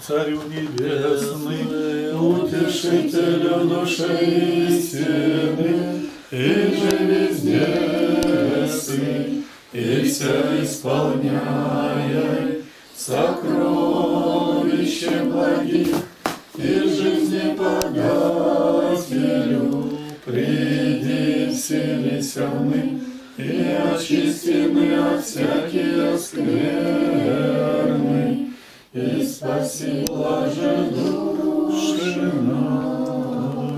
Царю небесный, утешителю души истины, и же везде и все исполняя сокровище благих, и жизни погасилю, приди вселися мы, и очисти мы от всякие скверны, и спаси блаже души наша.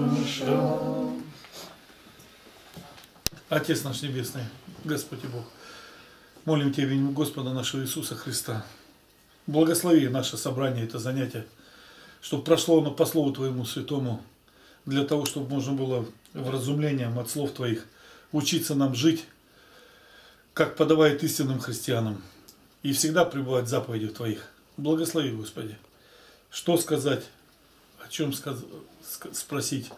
Отец наш Небесный, Господь и Бог, молим Тебя имя Господа нашего Иисуса Христа. Благослови наше собрание, это занятие, чтобы прошло оно по Слову Твоему Святому, для того, чтобы можно было вразумлением от слов Твоих учиться нам жить, как подавает истинным христианам, и всегда пребывать в заповедях Твоих. Благослови, Господи. Что сказать, о чем сказ... спросить.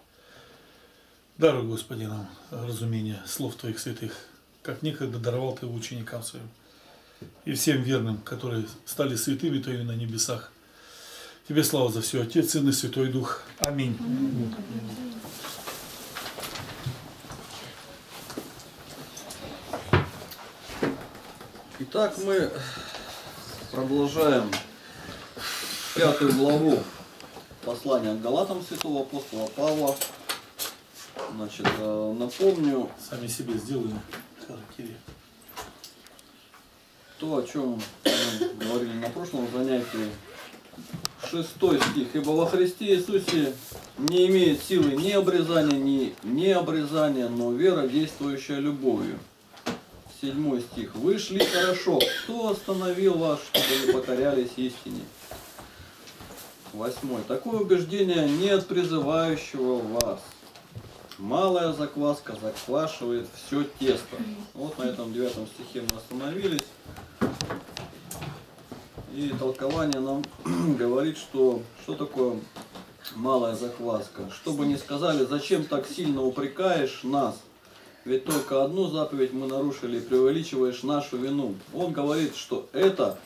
Даруй, Господи, нам разумение слов Твоих святых, как некогда даровал Ты ученикам своим и всем верным, которые стали святыми Твоими на небесах. Тебе слава за все, Отец, Сын и Святой Дух. Аминь. Аминь. Итак, мы продолжаем пятую главу послания к Галатам святого апостола Павла. Значит, э, напомню... Сами себе сделаем харакири. То, о чем мы говорили на прошлом занятии. Шестой стих. «Ибо во Христе Иисусе не имеет силы ни обрезания, ни не обрезания, но вера, действующая любовью» седьмой стих. Вы шли хорошо. Кто остановил вас, чтобы не покорялись истине? Восьмой. Такое убеждение не от призывающего вас. Малая закваска заквашивает все тесто. Вот на этом девятом стихе мы остановились. И толкование нам говорит, что что такое малая закваска. Чтобы не сказали, зачем так сильно упрекаешь нас – ведь только одну заповедь мы нарушили, и преувеличиваешь нашу вину. Он говорит, что это,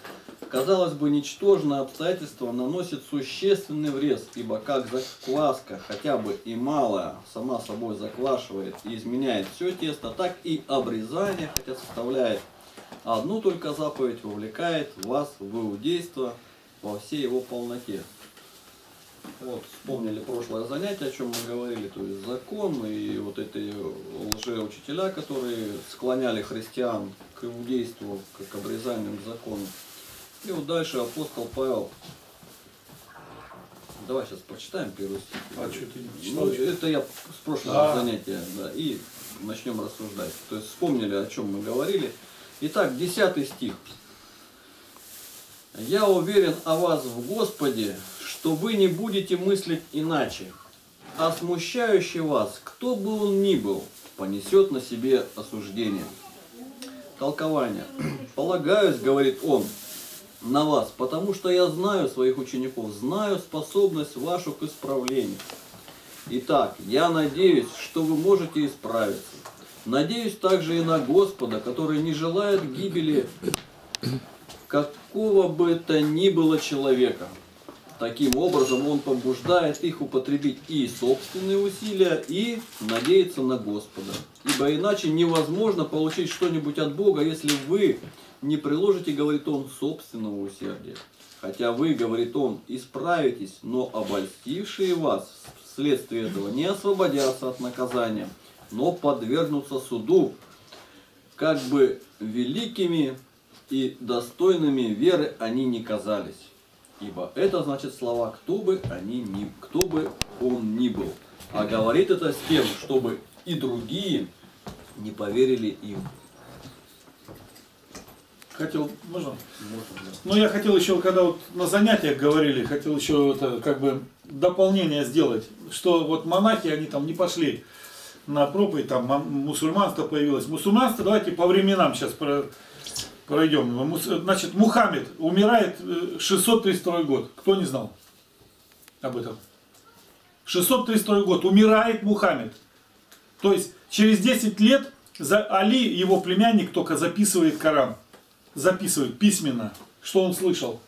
казалось бы, ничтожное обстоятельство наносит существенный вред, ибо как закваска, хотя бы и малая, сама собой заквашивает и изменяет все тесто, так и обрезание, хотя составляет одну только заповедь, вовлекает вас в иудейство во всей его полноте. Вот, вспомнили прошлое занятие, о чем мы говорили, то есть закон и вот эти лжеучителя, которые склоняли христиан к иудейству, к обрезанию к закону. И вот дальше апостол Павел Давай сейчас прочитаем первый стих. А что ты не Ну, это я с прошлого а. занятия, да, и начнем рассуждать. То есть вспомнили, о чем мы говорили. Итак, десятый стих. Я уверен о вас в Господе, что вы не будете мыслить иначе, а смущающий вас, кто бы он ни был, понесет на себе осуждение. Толкование. Полагаюсь, говорит он, на вас, потому что я знаю своих учеников, знаю способность вашу к исправлению. Итак, я надеюсь, что вы можете исправиться. Надеюсь также и на Господа, который не желает гибели какого бы то ни было человека, Таким образом, он побуждает их употребить и собственные усилия, и надеяться на Господа. Ибо иначе невозможно получить что-нибудь от Бога, если вы не приложите, говорит он, собственного усердия. Хотя вы, говорит он, исправитесь, но обольстившие вас вследствие этого не освободятся от наказания, но подвергнутся суду, как бы великими и достойными веры они не казались. Ибо это значит слова, кто бы они ни, кто бы он ни был. А говорит это с тем, чтобы и другие не поверили им. Хотел, можно? Можно. Ну, я хотел еще, когда вот на занятиях говорили, хотел еще это как бы дополнение сделать, что вот монахи, они там не пошли на проповедь, там мусульманство появилось. Мусульманство, давайте по временам сейчас про пройдем. Значит, Мухаммед умирает 632 э, год. Кто не знал об этом? 632 год. Умирает Мухаммед. То есть через 10 лет за Али, его племянник, только записывает Коран. Записывает письменно, что он слышал.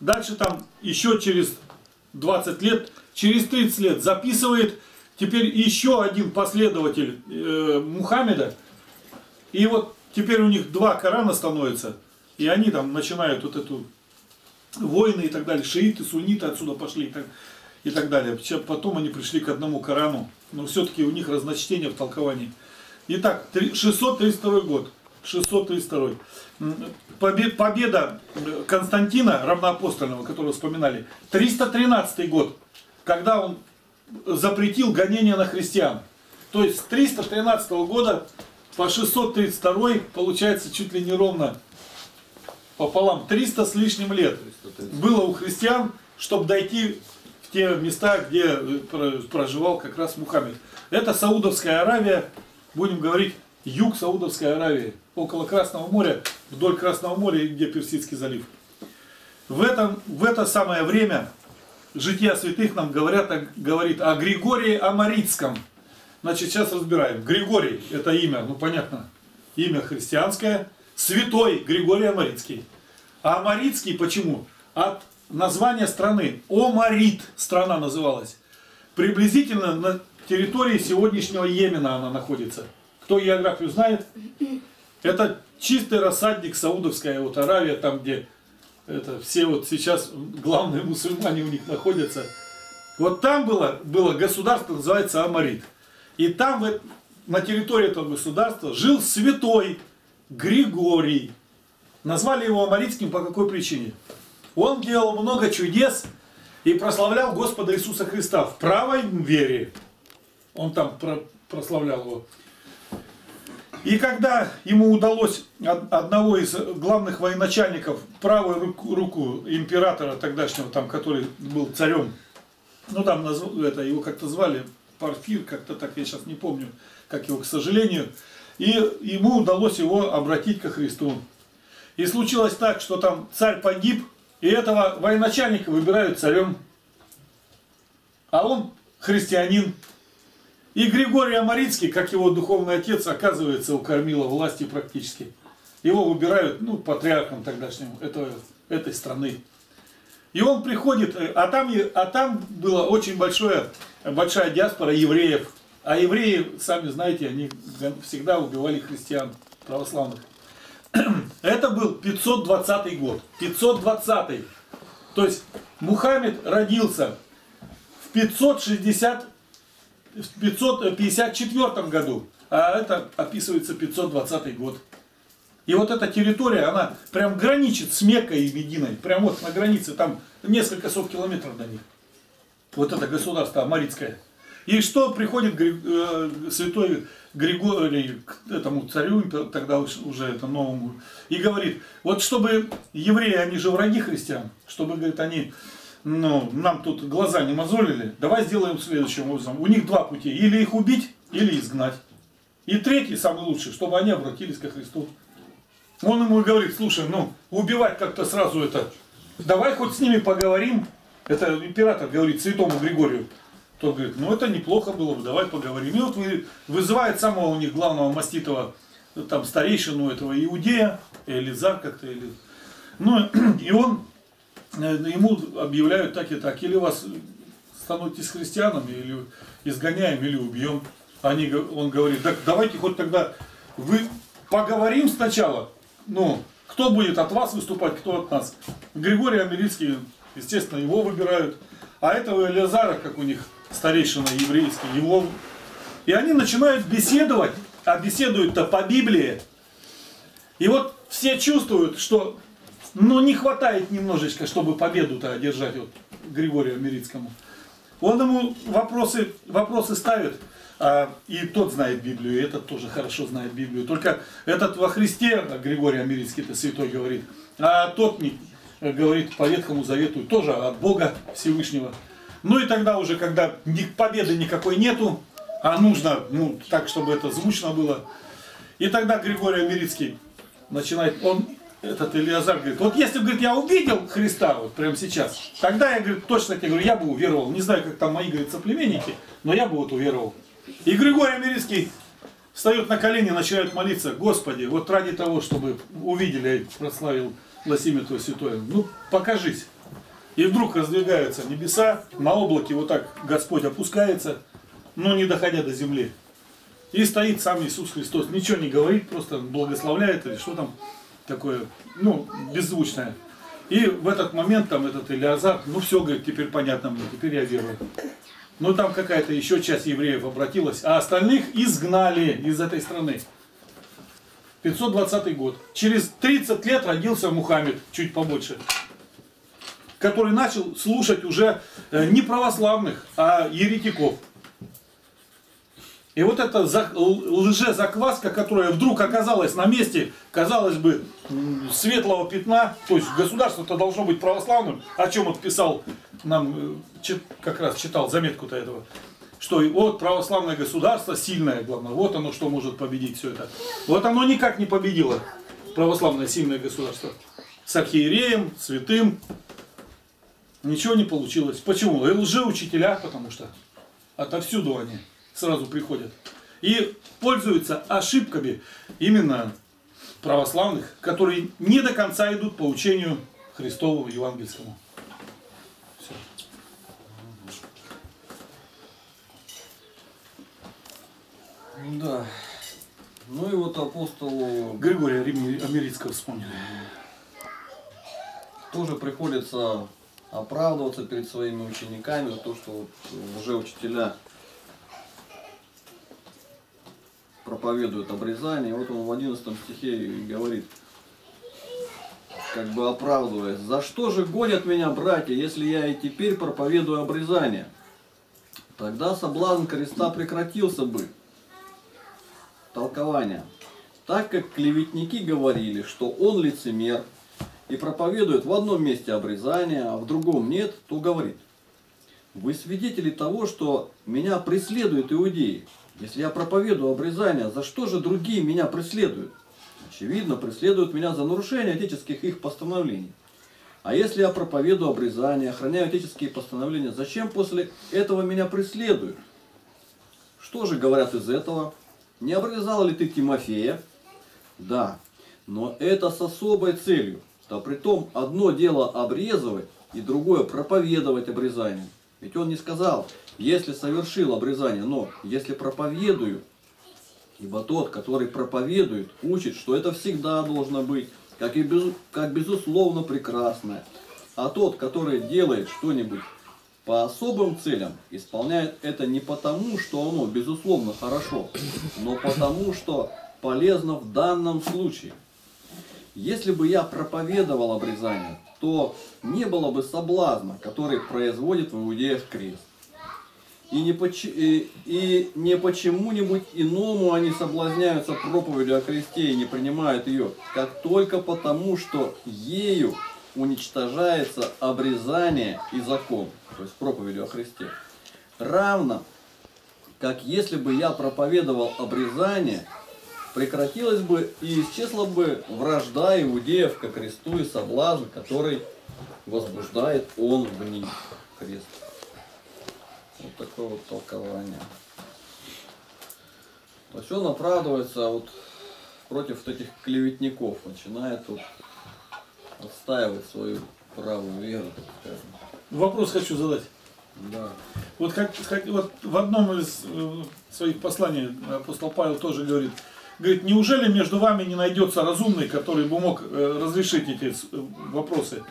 Дальше там еще через 20 лет, через 30 лет записывает теперь еще один последователь э, Мухаммеда. И вот теперь у них два Корана становятся. И они там начинают вот эту войны и так далее. Шииты, сунниты отсюда пошли и так, и так далее. Потом они пришли к одному Корану. Но все-таки у них разночтение в толковании. Итак, 632 год. 632. Победа Константина равноапостольного, которого вспоминали. 313 год, когда он запретил гонение на христиан. То есть с 313 года по 632 получается чуть ли не ровно пополам 300 с лишним лет было у христиан, чтобы дойти в те места, где проживал как раз Мухаммед. Это Саудовская Аравия, будем говорить, юг Саудовской Аравии, около Красного моря, вдоль Красного моря, где Персидский залив. В, этом, в это самое время жития святых нам говорят, говорит о Григории Амарицком. Значит, сейчас разбираем. Григорий – это имя, ну понятно, имя христианское. Святой Григорий Амарицкий. А Амарицкий почему? От названия страны. Омарит страна называлась. Приблизительно на территории сегодняшнего Йемена она находится. Кто географию знает, это чистый рассадник Саудовская вот Аравия, там где это все вот сейчас главные мусульмане у них находятся. Вот там было, было государство, называется Амарит. И там на территории этого государства жил святой Григорий. Назвали его Амаритским по какой причине? Он делал много чудес и прославлял Господа Иисуса Христа в правой вере. Он там прославлял его. И когда ему удалось одного из главных военачальников, правую руку, руку императора тогдашнего, там, который был царем, ну там это, его как-то звали, Парфир, как-то так, я сейчас не помню, как его, к сожалению, и ему удалось его обратить ко Христу. И случилось так, что там царь погиб, и этого военачальника выбирают царем, а он христианин, и Григорий Амарицкий, как его духовный отец, оказывается, у власти практически. Его выбирают, ну, патриархом тогдашним этого, этой страны. И он приходит, э, а там, а там была очень большое, большая диаспора евреев. А евреи, сами знаете, они всегда убивали христиан православных. Это был 520 год. 520. То есть Мухаммед родился в 560 в 554 году, а это описывается 520 год. И вот эта территория, она прям граничит с Меккой и Мединой. Прям вот на границе, там несколько сот километров до них. Вот это государство Амаритское. И что приходит э, святой Григорий к этому царю, тогда уже это новому, и говорит, вот чтобы евреи, они же враги христиан, чтобы, говорит, они ну, нам тут глаза не мозолили, давай сделаем следующим образом. У них два пути, или их убить, или изгнать. И третий, самый лучший, чтобы они обратились ко Христу. Он ему говорит, слушай, ну, убивать как-то сразу это, давай хоть с ними поговорим. Это император говорит святому Григорию. Тот говорит, ну это неплохо было бы, давай поговорим. И вот вызывает самого у них главного маститого, там, старейшину этого иудея, Элизар как-то, или... Ну, и он ему объявляют так и так, или вас становитесь христианами, или изгоняем, или убьем. Они, он говорит, так давайте хоть тогда вы поговорим сначала, ну, кто будет от вас выступать, кто от нас. Григорий Амелицкий, естественно, его выбирают, а этого Элязара, как у них старейшина еврейский, его... И они начинают беседовать, а беседуют-то по Библии. И вот все чувствуют, что но не хватает немножечко, чтобы победу-то одержать вот, Григорию Мирицкому. Он ему вопросы, вопросы ставит, а, и тот знает Библию, и этот тоже хорошо знает Библию. Только этот во Христе, а Григорий Амирицкий, это святой говорит, а тот не, говорит по Ветхому Завету, тоже от Бога Всевышнего. Ну и тогда уже, когда победы никакой нету, а нужно, ну, так, чтобы это звучно было, и тогда Григорий Амирицкий начинает, он этот Илиазар говорит, вот если говорит, я увидел Христа вот прямо сейчас, тогда я, говорит, точно тебе говорю, я бы уверовал. Не знаю, как там мои, говорит, соплеменники, но я бы вот уверовал. И Григорий Америйский встает на колени, начинает молиться, Господи, вот ради того, чтобы увидели, прославил Лосимя Твое Святое, ну покажись. И вдруг раздвигаются небеса, на облаке вот так Господь опускается, но не доходя до земли. И стоит сам Иисус Христос, ничего не говорит, просто благословляет или что там такое, ну, беззвучное. И в этот момент там этот Илиазар, ну все, говорит, теперь понятно мне, теперь я верую. Но там какая-то еще часть евреев обратилась, а остальных изгнали из этой страны. 520 год. Через 30 лет родился Мухаммед, чуть побольше, который начал слушать уже э, не православных, а еретиков. И вот эта лжезакваска, которая вдруг оказалась на месте, казалось бы, светлого пятна, то есть государство-то должно быть православным, о чем он писал, нам э, как раз читал заметку-то этого, что вот православное государство сильное, главное, вот оно что может победить все это. Вот оно никак не победило, православное сильное государство. С архиереем, святым, ничего не получилось. Почему? И лжеучителя, потому что отовсюду они сразу приходят. И пользуются ошибками именно православных, которые не до конца идут по учению Христову евангельскому. Все. Да. Ну и вот апостолу... Григория Америцкого вспомнили. Тоже приходится оправдываться перед своими учениками за то, что вот уже учителя проповедует обрезание. Вот он в 11 стихе говорит, как бы оправдываясь, «За что же гонят меня братья, если я и теперь проповедую обрезание? Тогда соблазн креста прекратился бы». Толкование. Так как клеветники говорили, что он лицемер и проповедует в одном месте обрезание, а в другом нет, то говорит, «Вы свидетели того, что меня преследуют иудеи, если я проповедую обрезание, за что же другие меня преследуют? Очевидно, преследуют меня за нарушение отеческих их постановлений. А если я проповедую обрезание, охраняю отеческие постановления, зачем после этого меня преследуют? Что же говорят из этого? Не обрезал ли ты Тимофея? Да, но это с особой целью. Да притом одно дело обрезывать и другое проповедовать обрезание. Ведь он не сказал, если совершил обрезание, но если проповедую, ибо тот, который проповедует, учит, что это всегда должно быть, как, и без, как безусловно прекрасное. А тот, который делает что-нибудь по особым целям, исполняет это не потому, что оно безусловно хорошо, но потому, что полезно в данном случае. Если бы я проповедовал обрезание, то не было бы соблазна, который производит в иудеях крест. И не, поч... и, и не почему-нибудь иному они соблазняются проповедью о кресте и не принимают ее, как только потому, что ею уничтожается обрезание и закон, то есть проповедью о Христе. Равно, как если бы я проповедовал обрезание, прекратилась бы и исчезла бы вражда иудеев ко кресту и соблазн, который возбуждает он в них крест. Вот такое вот толкование. То есть он оправдывается вот против вот этих клеветников, начинает вот отстаивать свою правую веру, скажем. Вопрос хочу задать. Да. Вот, как, как, вот в одном из э, своих посланий апостол Павел тоже говорит, говорит, неужели между вами не найдется разумный, который бы мог э, разрешить эти э, вопросы?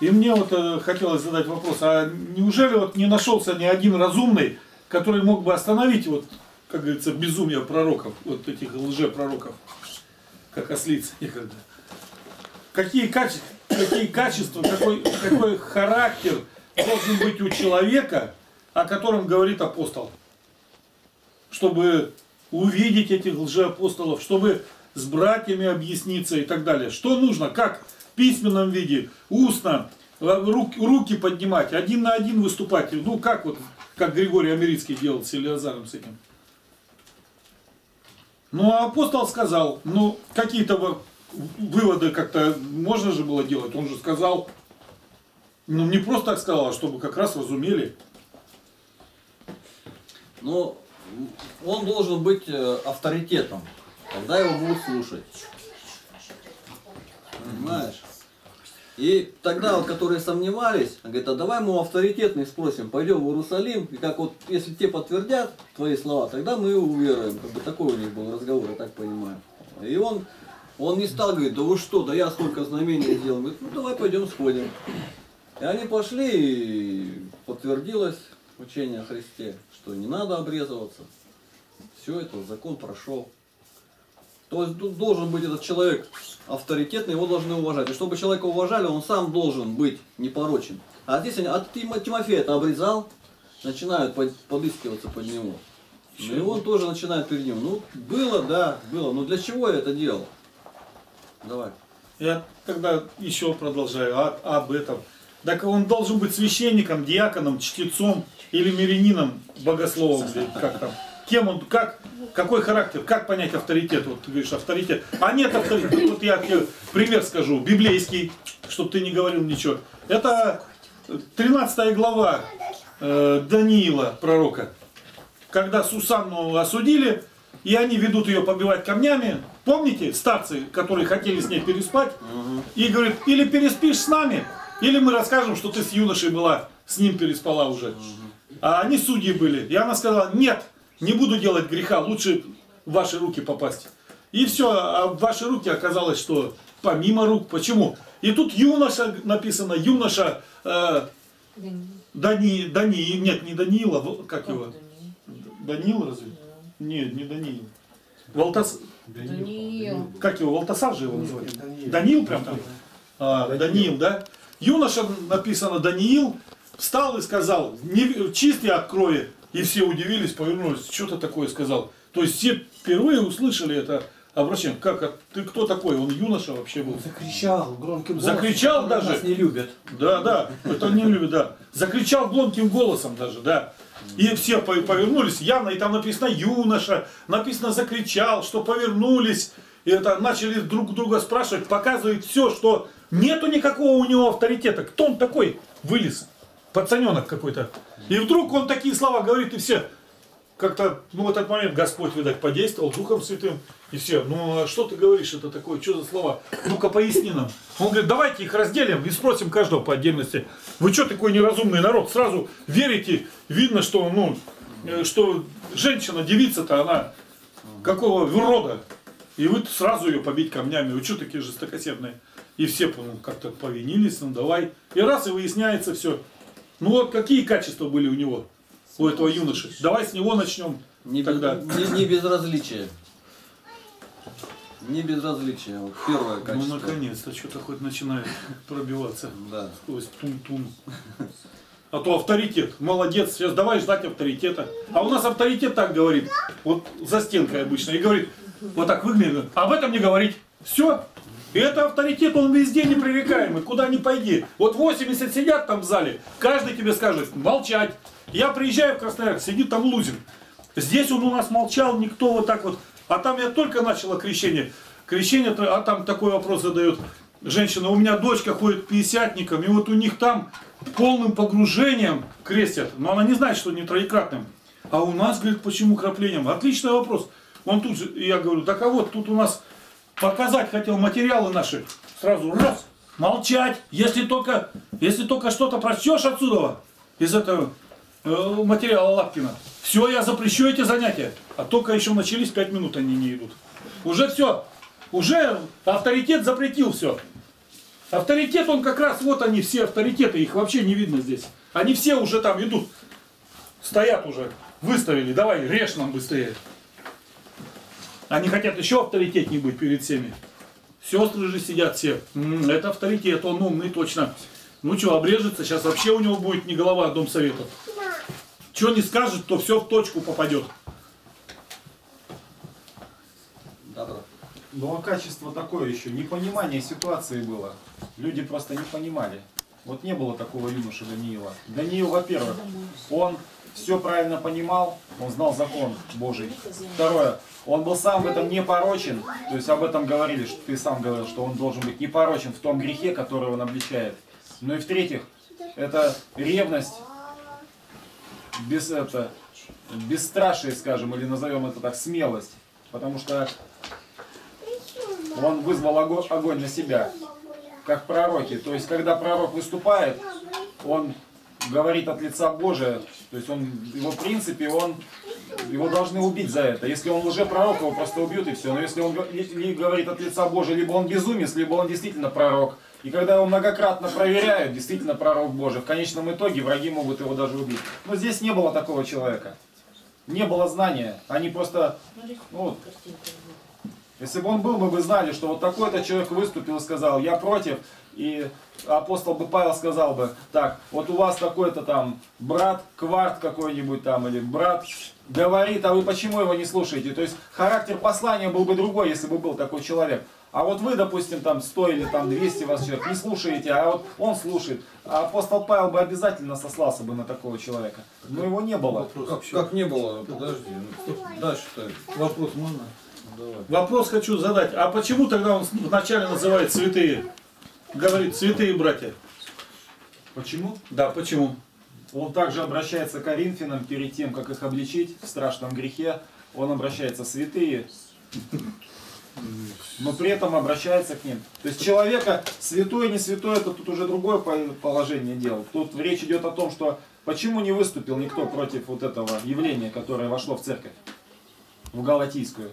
И мне вот э, хотелось задать вопрос, а неужели вот не нашелся ни один разумный, который мог бы остановить вот, как говорится, безумие пророков, вот этих лжепророков, как ослиц некогда? Какие качества, какие качества какой, какой характер должен быть у человека, о котором говорит апостол? Чтобы увидеть этих лжеапостолов, чтобы с братьями объясниться и так далее. Что нужно? Как? Письменном виде, устно, руки, руки поднимать, один на один выступать. Ну как вот, как Григорий Америцкий делал с Илиазаром с этим. Ну а апостол сказал, ну какие-то выводы как-то можно же было делать. Он же сказал, ну не просто так сказал, а чтобы как раз разумели. Ну, он должен быть э, авторитетом. Тогда его будут слушать. Понимаешь? И тогда вот, которые сомневались, он говорит, а давай мы у авторитетных спросим, пойдем в Иерусалим, и как вот, если те подтвердят твои слова, тогда мы уверуем. Как бы такой у них был разговор, я так понимаю. И он, он не стал говорить, да вы что, да я сколько знамений сделал. Говорит, ну давай пойдем сходим. И они пошли, и подтвердилось учение о Христе, что не надо обрезываться. Все это, закон прошел. То есть тут должен быть этот человек авторитетный, его должны уважать. И чтобы человека уважали, он сам должен быть непорочен. А здесь они, а Тимо- Тимофей это обрезал, начинают под- подыскиваться под него. Ну и он тоже начинает перед ним. Ну, было, да, было. Но для чего я это делал? Давай. Я тогда еще продолжаю а- об этом. Так он должен быть священником, диаконом, чтецом или мирянином, богословом, как там. Кем он, как, какой характер, как понять авторитет? Вот ты говоришь авторитет. А нет авторитета. Вот я тебе пример скажу, библейский, чтобы ты не говорил ничего. Это 13 глава э, Даниила, пророка. Когда Сусанну осудили, и они ведут ее побивать камнями. Помните, старцы, которые хотели с ней переспать? И говорит, или переспишь с нами, или мы расскажем, что ты с юношей была, с ним переспала уже. А они судьи были. И она сказала, нет, не буду делать греха, лучше в ваши руки попасть. И все, а в ваши руки оказалось, что помимо рук. Почему? И тут юноша написано, юноша э, Дани, Дани, нет, не Даниила, в- как его? Даниил разве? Нет, не Даниил. Валтас, Даниил. как его, Валтасар же его называют? Даниил. Даниил прям там? А, Даниил, да? Юноша написано Даниил, встал и сказал, не, чист я от крови. И все удивились, повернулись, что ты такое сказал. То есть все впервые услышали это обращение. Как, а ты кто такой? Он юноша вообще был. Закричал громким голосом. Закричал даже. Нас не любят. Да, да, это не любит, да. Закричал громким голосом даже, да. И все по- повернулись, явно, и там написано юноша, написано закричал, что повернулись, и это начали друг друга спрашивать, показывает все, что нету никакого у него авторитета. Кто он такой? Вылез. Пацаненок какой-то. И вдруг он такие слова говорит, и все как-то, ну, в этот момент Господь, видать, подействовал Духом Святым, и все, ну, а что ты говоришь, это такое, что за слова? Ну-ка, поясни нам. Он говорит, давайте их разделим и спросим каждого по отдельности. Вы что такой неразумный народ? Сразу верите, видно, что, ну, э, что женщина, девица-то, она какого рода? И вы сразу ее побить камнями, вы что такие жестокосердные? И все ну, как-то повинились, ну давай. И раз, и выясняется все. Ну вот какие качества были у него, у этого юноши? Давай с него начнем. Не, без- тогда. не, не безразличие. Не безразличие. Вот первое Ну качество. наконец-то что-то хоть начинает пробиваться Да. сквозь тун-тун. А то авторитет. Молодец, сейчас давай ждать авторитета. А у нас авторитет так говорит, вот за стенкой обычно, и говорит, вот так выглядит, об этом не говорить. Все. И это авторитет, он везде непререкаемый, куда ни пойди. Вот 80 сидят там в зале, каждый тебе скажет, молчать. Я приезжаю в Красноярск, сидит там Лузин. Здесь он у нас молчал, никто вот так вот. А там я только начала крещение. Крещение, а там такой вопрос задает женщина. У меня дочка ходит к пятидесятникам, и вот у них там полным погружением крестят. Но она не знает, что не троекратным. А у нас, говорит, почему краплением? Отличный вопрос. Он тут же, я говорю, так а вот тут у нас показать хотел материалы наши. Сразу раз, молчать. Если только, если только что-то прочтешь отсюда, из этого э, материала Лапкина, все, я запрещу эти занятия. А только еще начались, пять минут они не идут. Уже все. Уже авторитет запретил все. Авторитет, он как раз, вот они все авторитеты, их вообще не видно здесь. Они все уже там идут, стоят уже, выставили, давай, режь нам быстрее. Они хотят еще авторитетнее быть перед всеми. Сестры же сидят все. Это авторитет, он умный точно. Ну что, обрежется, сейчас вообще у него будет не голова, а дом советов. Что не скажет, то все в точку попадет. Ну а качество такое еще, непонимание ситуации было. Люди просто не понимали. Вот не было такого юноши Даниила. Даниил, во-первых, он все правильно понимал, он знал закон Божий. Второе, он был сам в этом непорочен, то есть об этом говорили, что ты сам говорил, что он должен быть непорочен в том грехе, который он обличает. Ну и в-третьих, это ревность, без это, бесстрашие, скажем, или назовем это так, смелость. Потому что он вызвал ого- огонь на себя. Как пророки. То есть, когда пророк выступает, он говорит от лица Божия, то есть он, его в принципе, он, его должны убить за это. Если он уже пророк, его просто убьют и все. Но если он говорит от лица Божия, либо он безумец, либо он действительно пророк. И когда его многократно проверяют, действительно пророк Божий, в конечном итоге враги могут его даже убить. Но здесь не было такого человека. Не было знания. Они просто, ну, если бы он был, мы бы знали, что вот такой-то человек выступил и сказал, я против, и апостол бы Павел сказал бы, так, вот у вас такой-то там брат, кварт какой-нибудь там, или брат говорит, а вы почему его не слушаете? То есть характер послания был бы другой, если бы был такой человек. А вот вы, допустим, там 100 или там 200 вас человек не слушаете, а вот он слушает. А апостол Павел бы обязательно сослался бы на такого человека. Но его не было. Как, как не было? Подожди. Ну, дальше-то. Вопрос можно? Давай. Вопрос хочу задать. А почему тогда он вначале называет святые? Говорит, святые братья. Почему? Да, почему? Он также обращается к Коринфянам перед тем, как их обличить в страшном грехе. Он обращается святые, но при этом обращается к ним. То есть человека, святой, не святой, это тут уже другое положение дел. Тут речь идет о том, что почему не выступил никто против вот этого явления, которое вошло в церковь, в Галатийскую.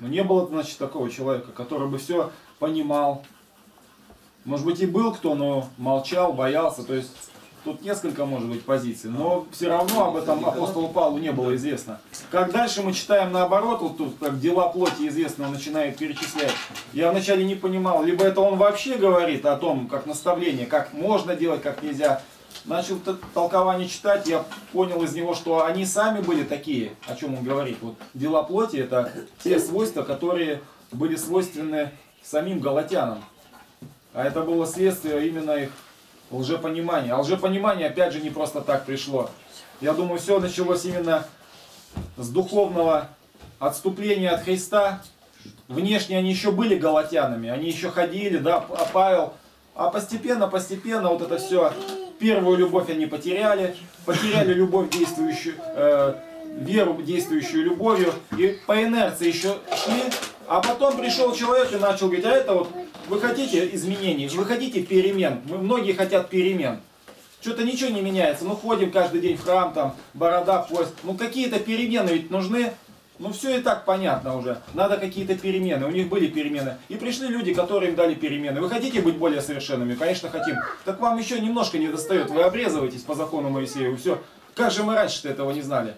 Но не было, значит, такого человека, который бы все понимал. Может быть и был кто, но молчал, боялся. То есть тут несколько может быть позиций. Но все равно об этом апостолу Павлу не было известно. Как дальше мы читаем наоборот, вот тут как дела плоти известно, он начинает перечислять. Я вначале не понимал, либо это он вообще говорит о том, как наставление, как можно делать, как нельзя начал толкование читать, я понял из него, что они сами были такие, о чем он говорит. Вот дела плоти это те свойства, которые были свойственны самим галатянам. А это было следствие именно их лжепонимания. А лжепонимание опять же не просто так пришло. Я думаю, все началось именно с духовного отступления от Христа. Внешне они еще были галатянами, они еще ходили, да, а Павел. А постепенно, постепенно вот это все Первую любовь они потеряли, потеряли любовь действующую, э, веру действующую любовью, и по инерции еще шли, а потом пришел человек и начал говорить, а это вот, вы хотите изменений, вы хотите перемен, мы, многие хотят перемен. Что-то ничего не меняется, ну ходим каждый день в храм, там, борода, пояс, ну какие-то перемены ведь нужны, ну все и так понятно уже. Надо какие-то перемены. У них были перемены. И пришли люди, которые им дали перемены. Вы хотите быть более совершенными? Конечно, хотим. Так вам еще немножко не достает. Вы обрезываетесь по закону Моисея. Все. Как же мы раньше-то этого не знали?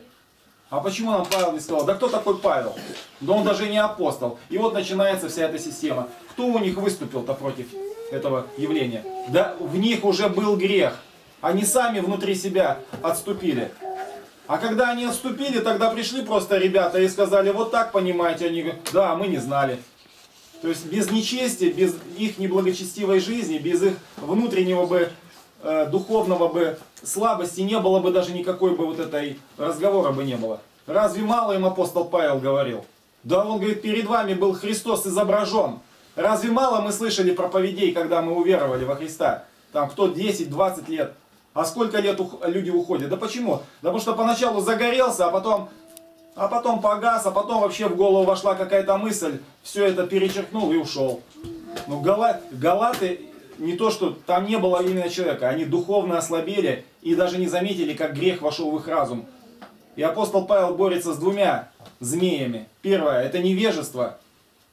А почему нам Павел не сказал? Да кто такой Павел? Да он даже не апостол. И вот начинается вся эта система. Кто у них выступил-то против этого явления? Да в них уже был грех. Они сами внутри себя отступили. А когда они отступили, тогда пришли просто ребята и сказали, вот так понимаете, они говорят, да, мы не знали. То есть без нечестия, без их неблагочестивой жизни, без их внутреннего бы, э, духовного бы слабости не было бы даже никакой бы вот этой разговора бы не было. Разве мало им апостол Павел говорил? Да он говорит, перед вами был Христос изображен. Разве мало мы слышали проповедей, когда мы уверовали во Христа? Там кто 10-20 лет. А сколько лет люди уходят? Да почему? Да потому что поначалу загорелся, а потом, а потом погас, а потом вообще в голову вошла какая-то мысль, все это перечеркнул и ушел. Ну, гала, галаты, не то, что там не было именно человека, они духовно ослабели и даже не заметили, как грех вошел в их разум. И апостол Павел борется с двумя змеями. Первое, это невежество,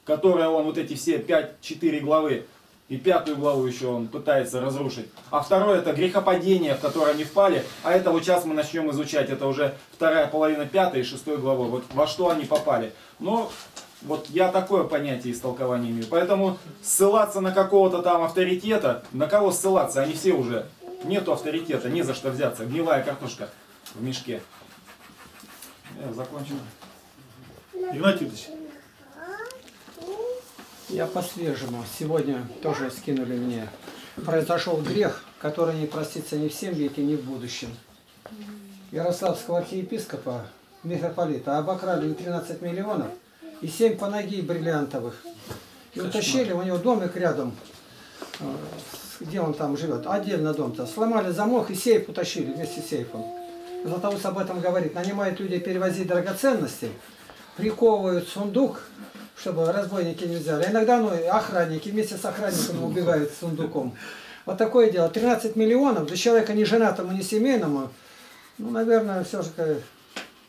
которое он, вот эти все 5-4 главы, и пятую главу еще он пытается разрушить. А второе это грехопадение, в которое они впали. А это вот сейчас мы начнем изучать. Это уже вторая половина пятой и шестой главы. Вот во что они попали. Но вот я такое понятие истолкования имею. Поэтому ссылаться на какого-то там авторитета, на кого ссылаться, они все уже, нету авторитета, не за что взяться. Гнилая картошка в мешке. Я закончил. Игнатий я по-свежему. Сегодня тоже скинули мне. Произошел грех, который не простится ни в всем веке, ни в будущем. Ярославского архиепископа, митрополита, обокрали 13 миллионов и 7 панагий бриллиантовых. И утащили, у него домик рядом, э, где он там живет, отдельно дом-то. Сломали замок и сейф утащили вместе с сейфом. Златоуст об этом говорит. Нанимают людей перевозить драгоценности, приковывают сундук чтобы разбойники не взяли. Иногда ну, охранники вместе с охранником убегают с сундуком. Вот такое дело. 13 миллионов для человека не женатому, не семейному, ну, наверное, все же как,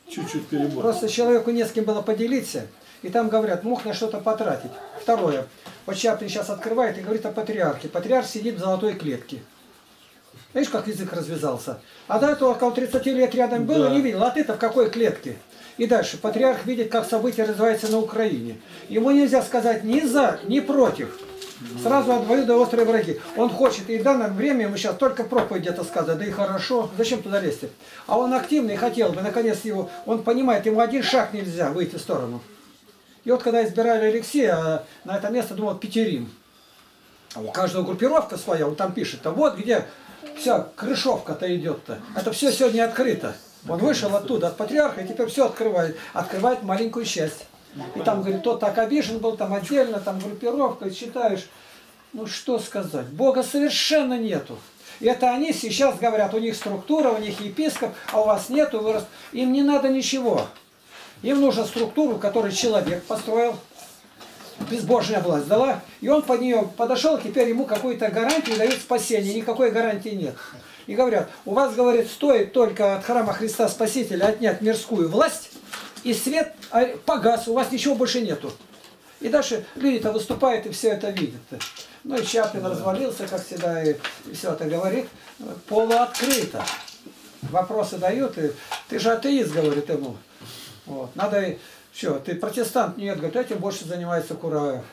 Чуть-чуть перебор. просто человеку не с кем было поделиться. И там говорят, мог на что-то потратить. Второе. Вот Чаплин сейчас открывает и говорит о патриархе. Патриарх сидит в золотой клетке. Видишь, как язык развязался? А до этого, около 30 лет рядом был, Да. и не видел. А ты-то в какой клетке? И дальше. Патриарх видит, как события развиваются на Украине. Ему нельзя сказать ни за, ни против. Сразу до острые враги. Он хочет, и в данное время ему сейчас только проповедь где-то сказать, да и хорошо, зачем туда лезть? А он активный, хотел бы, наконец его, он понимает, ему один шаг нельзя выйти в сторону. И вот когда избирали Алексея, а на это место думал Петерим. А у каждого группировка своя, он там пишет, а вот где вся крышовка-то идет-то. Это все сегодня открыто. Он вышел оттуда, от патриарха, и теперь все открывает. Открывает маленькую часть. И там, говорит, тот так обижен был, там отдельно, там группировка, и читаешь. Ну что сказать, Бога совершенно нету. И это они сейчас говорят, у них структура, у них епископ, а у вас нету, вырос. Им не надо ничего. Им нужна структуру, которую человек построил, безбожная власть дала, и он под нее подошел, теперь ему какую-то гарантию дают спасение, никакой гарантии нет. И говорят, у вас, говорит, стоит только от храма Христа Спасителя отнять мирскую власть, и свет а, погас, у вас ничего больше нету. И дальше люди-то выступают и все это видят. Ну и Чаплин развалился, как всегда, и, все это говорит. Полуоткрыто. Вопросы дают, и ты же атеист, говорит ему. Вот. Надо, что, ты протестант? Нет, говорит, этим больше занимается Кураев.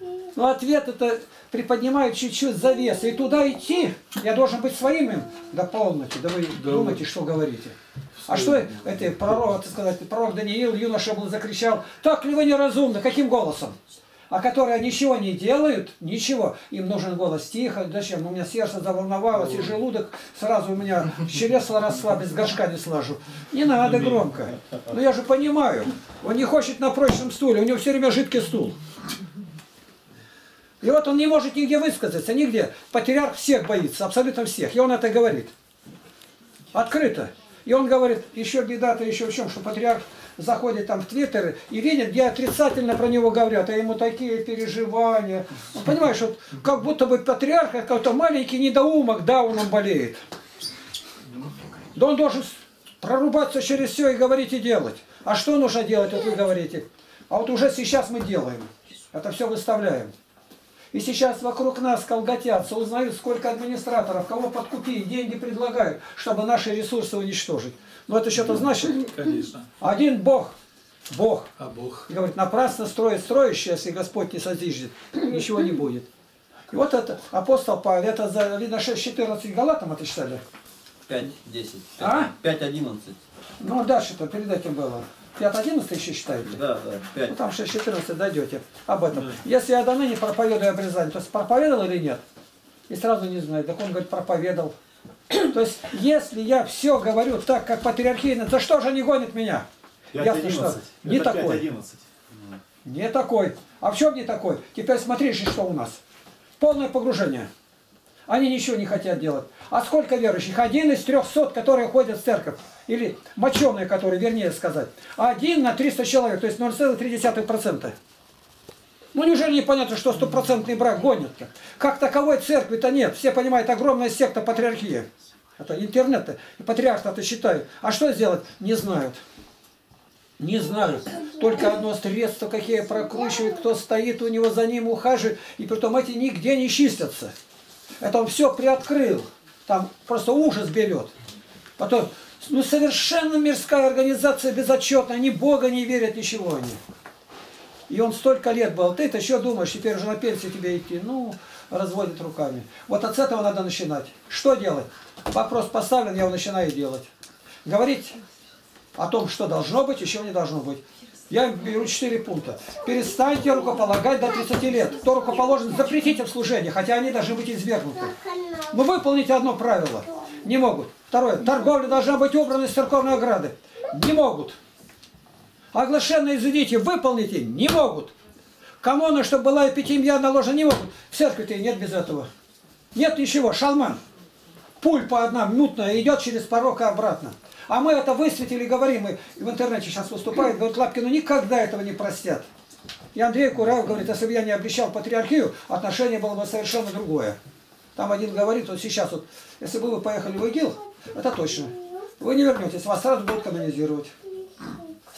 Ну, ответ это приподнимает чуть-чуть завес. И туда идти, я должен быть своим им до полноте. Да вы Да. думаете, что говорите. А что это пророк, так сказать, пророк Даниил, юноша был, закричал, так ли вы неразумны, каким голосом? А которые ничего не делают, ничего, им нужен голос тихо, зачем? У меня сердце заволновалось, и желудок сразу у меня чересла расслабить, с горшка не слажу. Не надо громко. Ну я же понимаю, он не хочет на прочном стуле, у него все время жидкий стул. И вот он не может нигде высказаться, нигде. Патриарх всех боится, абсолютно всех. И он это говорит. Открыто. И он говорит, еще беда-то еще в чем, что патриарх заходит там в Твиттер и видит, где отрицательно про него говорят, а ему такие переживания. Он понимаешь, вот как будто бы патриарх, какой-то маленький недоумок, да, он, он болеет. Да он должен прорубаться через все и говорить и делать. А что нужно делать, вот вы говорите. А вот уже сейчас мы делаем. Это все выставляем. И сейчас вокруг нас колготятся, узнают, сколько администраторов, кого подкупить, деньги предлагают, чтобы наши ресурсы уничтожить. Но это что-то значит? Конечно. Один Бог, Бог, А Бог. и говорит, напрасно строит строящий, если Господь не созиждет, ничего не будет. И вот это апостол Павел, это за, видно, 6.14 Галатам это читали. 5-10. А? 5-11. Ну, дальше-то перед этим было. 5.11 еще считаете? Да, да, 5. Ну, там 6.14 дойдете об этом. Если я до ныне проповедую обрезание, то есть проповедовал или нет? И сразу не знаю. Так он говорит, проповедовал. То есть, если я все говорю так, как патриархийно, то что же не гонит меня? Ясно, что 5.11. не Это такой. 5.11. Не такой. А в чем не такой? Теперь смотрите, что у нас. Полное погружение. Они ничего не хотят делать. А сколько верующих? Один из трехсот, которые ходят в церковь. Или моченые, которые, вернее сказать. Один на 300 человек, то есть 0,3%. Ну неужели непонятно, что стопроцентный брак гонят-то? Как таковой церкви-то нет. Все понимают, огромная секта патриархия. Это интернет-то. И патриарх это считают. А что сделать? Не знают. Не знаю. Только одно средство, какие прокручивает, кто стоит у него за ним, ухаживает. И притом эти нигде не чистятся. Это он все приоткрыл. Там просто ужас берет. Потом, ну совершенно мирская организация безотчетная. Ни Бога не верят, ничего они. И он столько лет был. Ты-то еще думаешь, теперь уже на пенсию тебе идти. Ну, разводит руками. Вот от этого надо начинать. Что делать? Вопрос поставлен, я его начинаю делать. Говорить о том, что должно быть, еще не должно быть. Я беру четыре пункта. Перестаньте рукополагать до 30 лет. Кто рукоположен, запретите в служении, хотя они должны быть извергнуты. Но выполните одно правило. Не могут. Второе. Торговля должна быть убрана из церковной ограды. Не могут. Оглашенные изведите, выполните. Не могут. Коммуна, чтобы была эпитемья наложена, не могут. В церкви-то нет без этого. Нет ничего. Шалман. Пуль по одна мутная идет через порог и обратно. А мы это высветили, говорим, и в интернете сейчас выступает, говорит, Лапкину никогда этого не простят. И Андрей Кураев говорит, если бы я не обещал патриархию, отношение было бы совершенно другое. Там один говорит, вот сейчас вот, если бы вы поехали в ИГИЛ, это точно, вы не вернетесь, вас сразу будут канонизировать.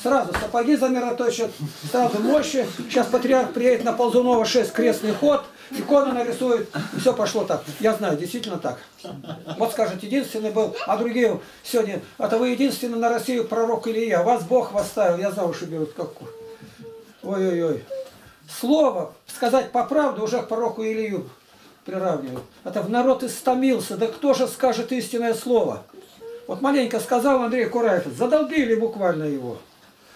Сразу сапоги замироточат, сразу мощи. Сейчас патриарх приедет на Ползунова 6, крестный ход, икону нарисует, и все пошло так. Я знаю, действительно так. Вот скажет, единственный был, а другие сегодня, это вы единственный на Россию пророк Илья, вас Бог восставил, я за уши берут, как... Ой-ой-ой. Слово, сказать по правде, уже к пророку Илью приравнивают. Это в народ истомился, да кто же скажет истинное слово? Вот маленько сказал Андрей Кураев, задолбили буквально его.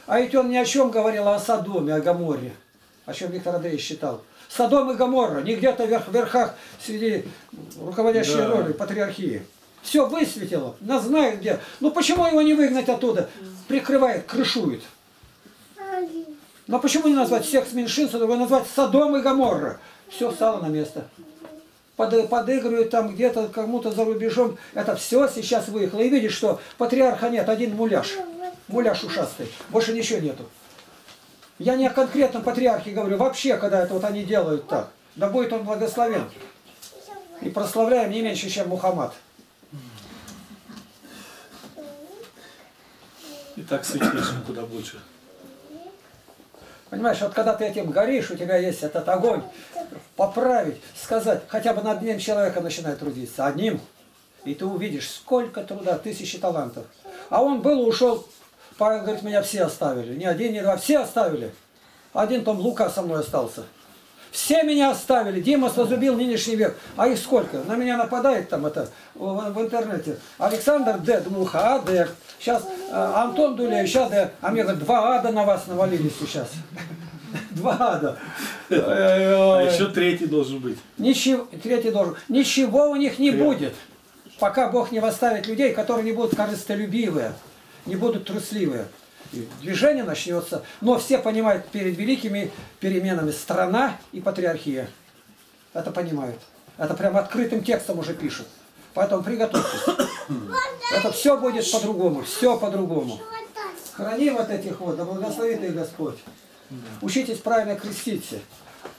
А ведь он ни о чем говорил, а о Содоме, о Гаморе. О чем Виктор Андреевич считал. Содом и Гаморра, не где-то в верхах среди руководящей Да. роли патриархии. Все высветило, нас знает где. Ну почему его не выгнать оттуда? Прикрывает, крышует. Но почему не назвать секс меньшинства, его назвать Содом и Гаморра? Все стало на место. Под- подыгрывают там где-то кому-то за рубежом. Это все сейчас выехало. И видишь, что патриарха нет, один муляж. Муляж ушастый. Больше ничего нету. Я не о конкретном патриархе говорю, вообще, когда это вот они делают так. Да будет он благословен. И прославляем не меньше, чем Мухаммад. И так светишь куда больше. Понимаешь, вот когда ты этим горишь, у тебя есть этот огонь, поправить, сказать, хотя бы над одним человеком начинает трудиться, одним, и ты увидишь, сколько труда, тысячи талантов. А он был, ушел, Павел говорит, меня все оставили, не один, не два, все оставили. Один там Лука со мной остался. Все меня оставили, Дима возлюбил нынешний век. А их сколько? На меня нападает там это в, в интернете. Александр Д. Думаю, а Д. Сейчас э, Антон Дулевич, А Д. А мне говорят, два ада на вас навалились сейчас. Два ада. А еще третий должен быть. Ничего, третий должен. Ничего у них не будет, пока Бог не восставит людей, которые не будут корыстолюбивые, не будут трусливые. И движение начнется. Но все понимают перед великими переменами страна и патриархия. Это понимают. Это прям открытым текстом уже пишут. Поэтому приготовьтесь. Это все будет по-другому. Все по-другому. Храни вот этих вот, да благословит их Господь. Учитесь правильно креститься,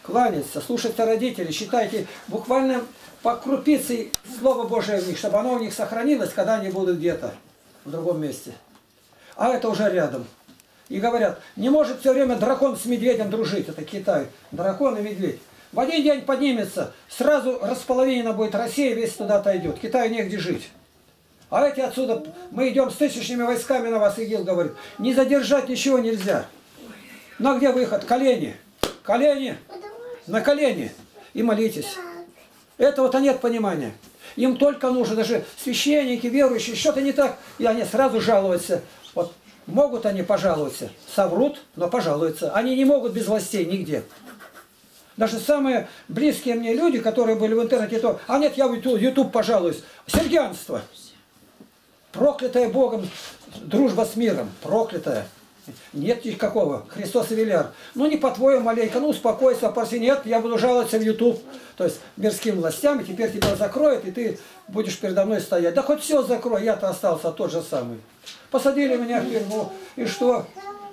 кланяться, слушайте родителей, считайте буквально по крупице Слово Божие в них, чтобы оно у них сохранилось, когда они будут где-то в другом месте. А это уже рядом. И говорят, не может все время дракон с медведем дружить. Это Китай. Дракон и медведь. В один день поднимется, сразу располовинена будет Россия, весь туда отойдет. Китаю негде жить. А эти отсюда, мы идем с тысячными войсками на вас, ИГИЛ говорит. Не задержать ничего нельзя. Ну а где выход? Колени. Колени. На колени. И молитесь. Этого-то нет понимания. Им только нужно, даже священники, верующие, что-то не так, и они сразу жалуются. Могут они пожаловаться, соврут, но пожалуются. Они не могут без властей нигде. Даже самые близкие мне люди, которые были в интернете, то, а нет, я в YouTube пожалуюсь. Сергианство. Проклятая Богом дружба с миром. Проклятая. Нет никакого. Христос и Виляр. Ну не по-твоему, маленько, ну успокойся, попроси. Нет, я буду жаловаться в YouTube. То есть мирским властям, и теперь тебя закроют, и ты будешь передо мной стоять. Да хоть все закрой, я-то остался тот же самый. Посадили меня в тюрьму, и что?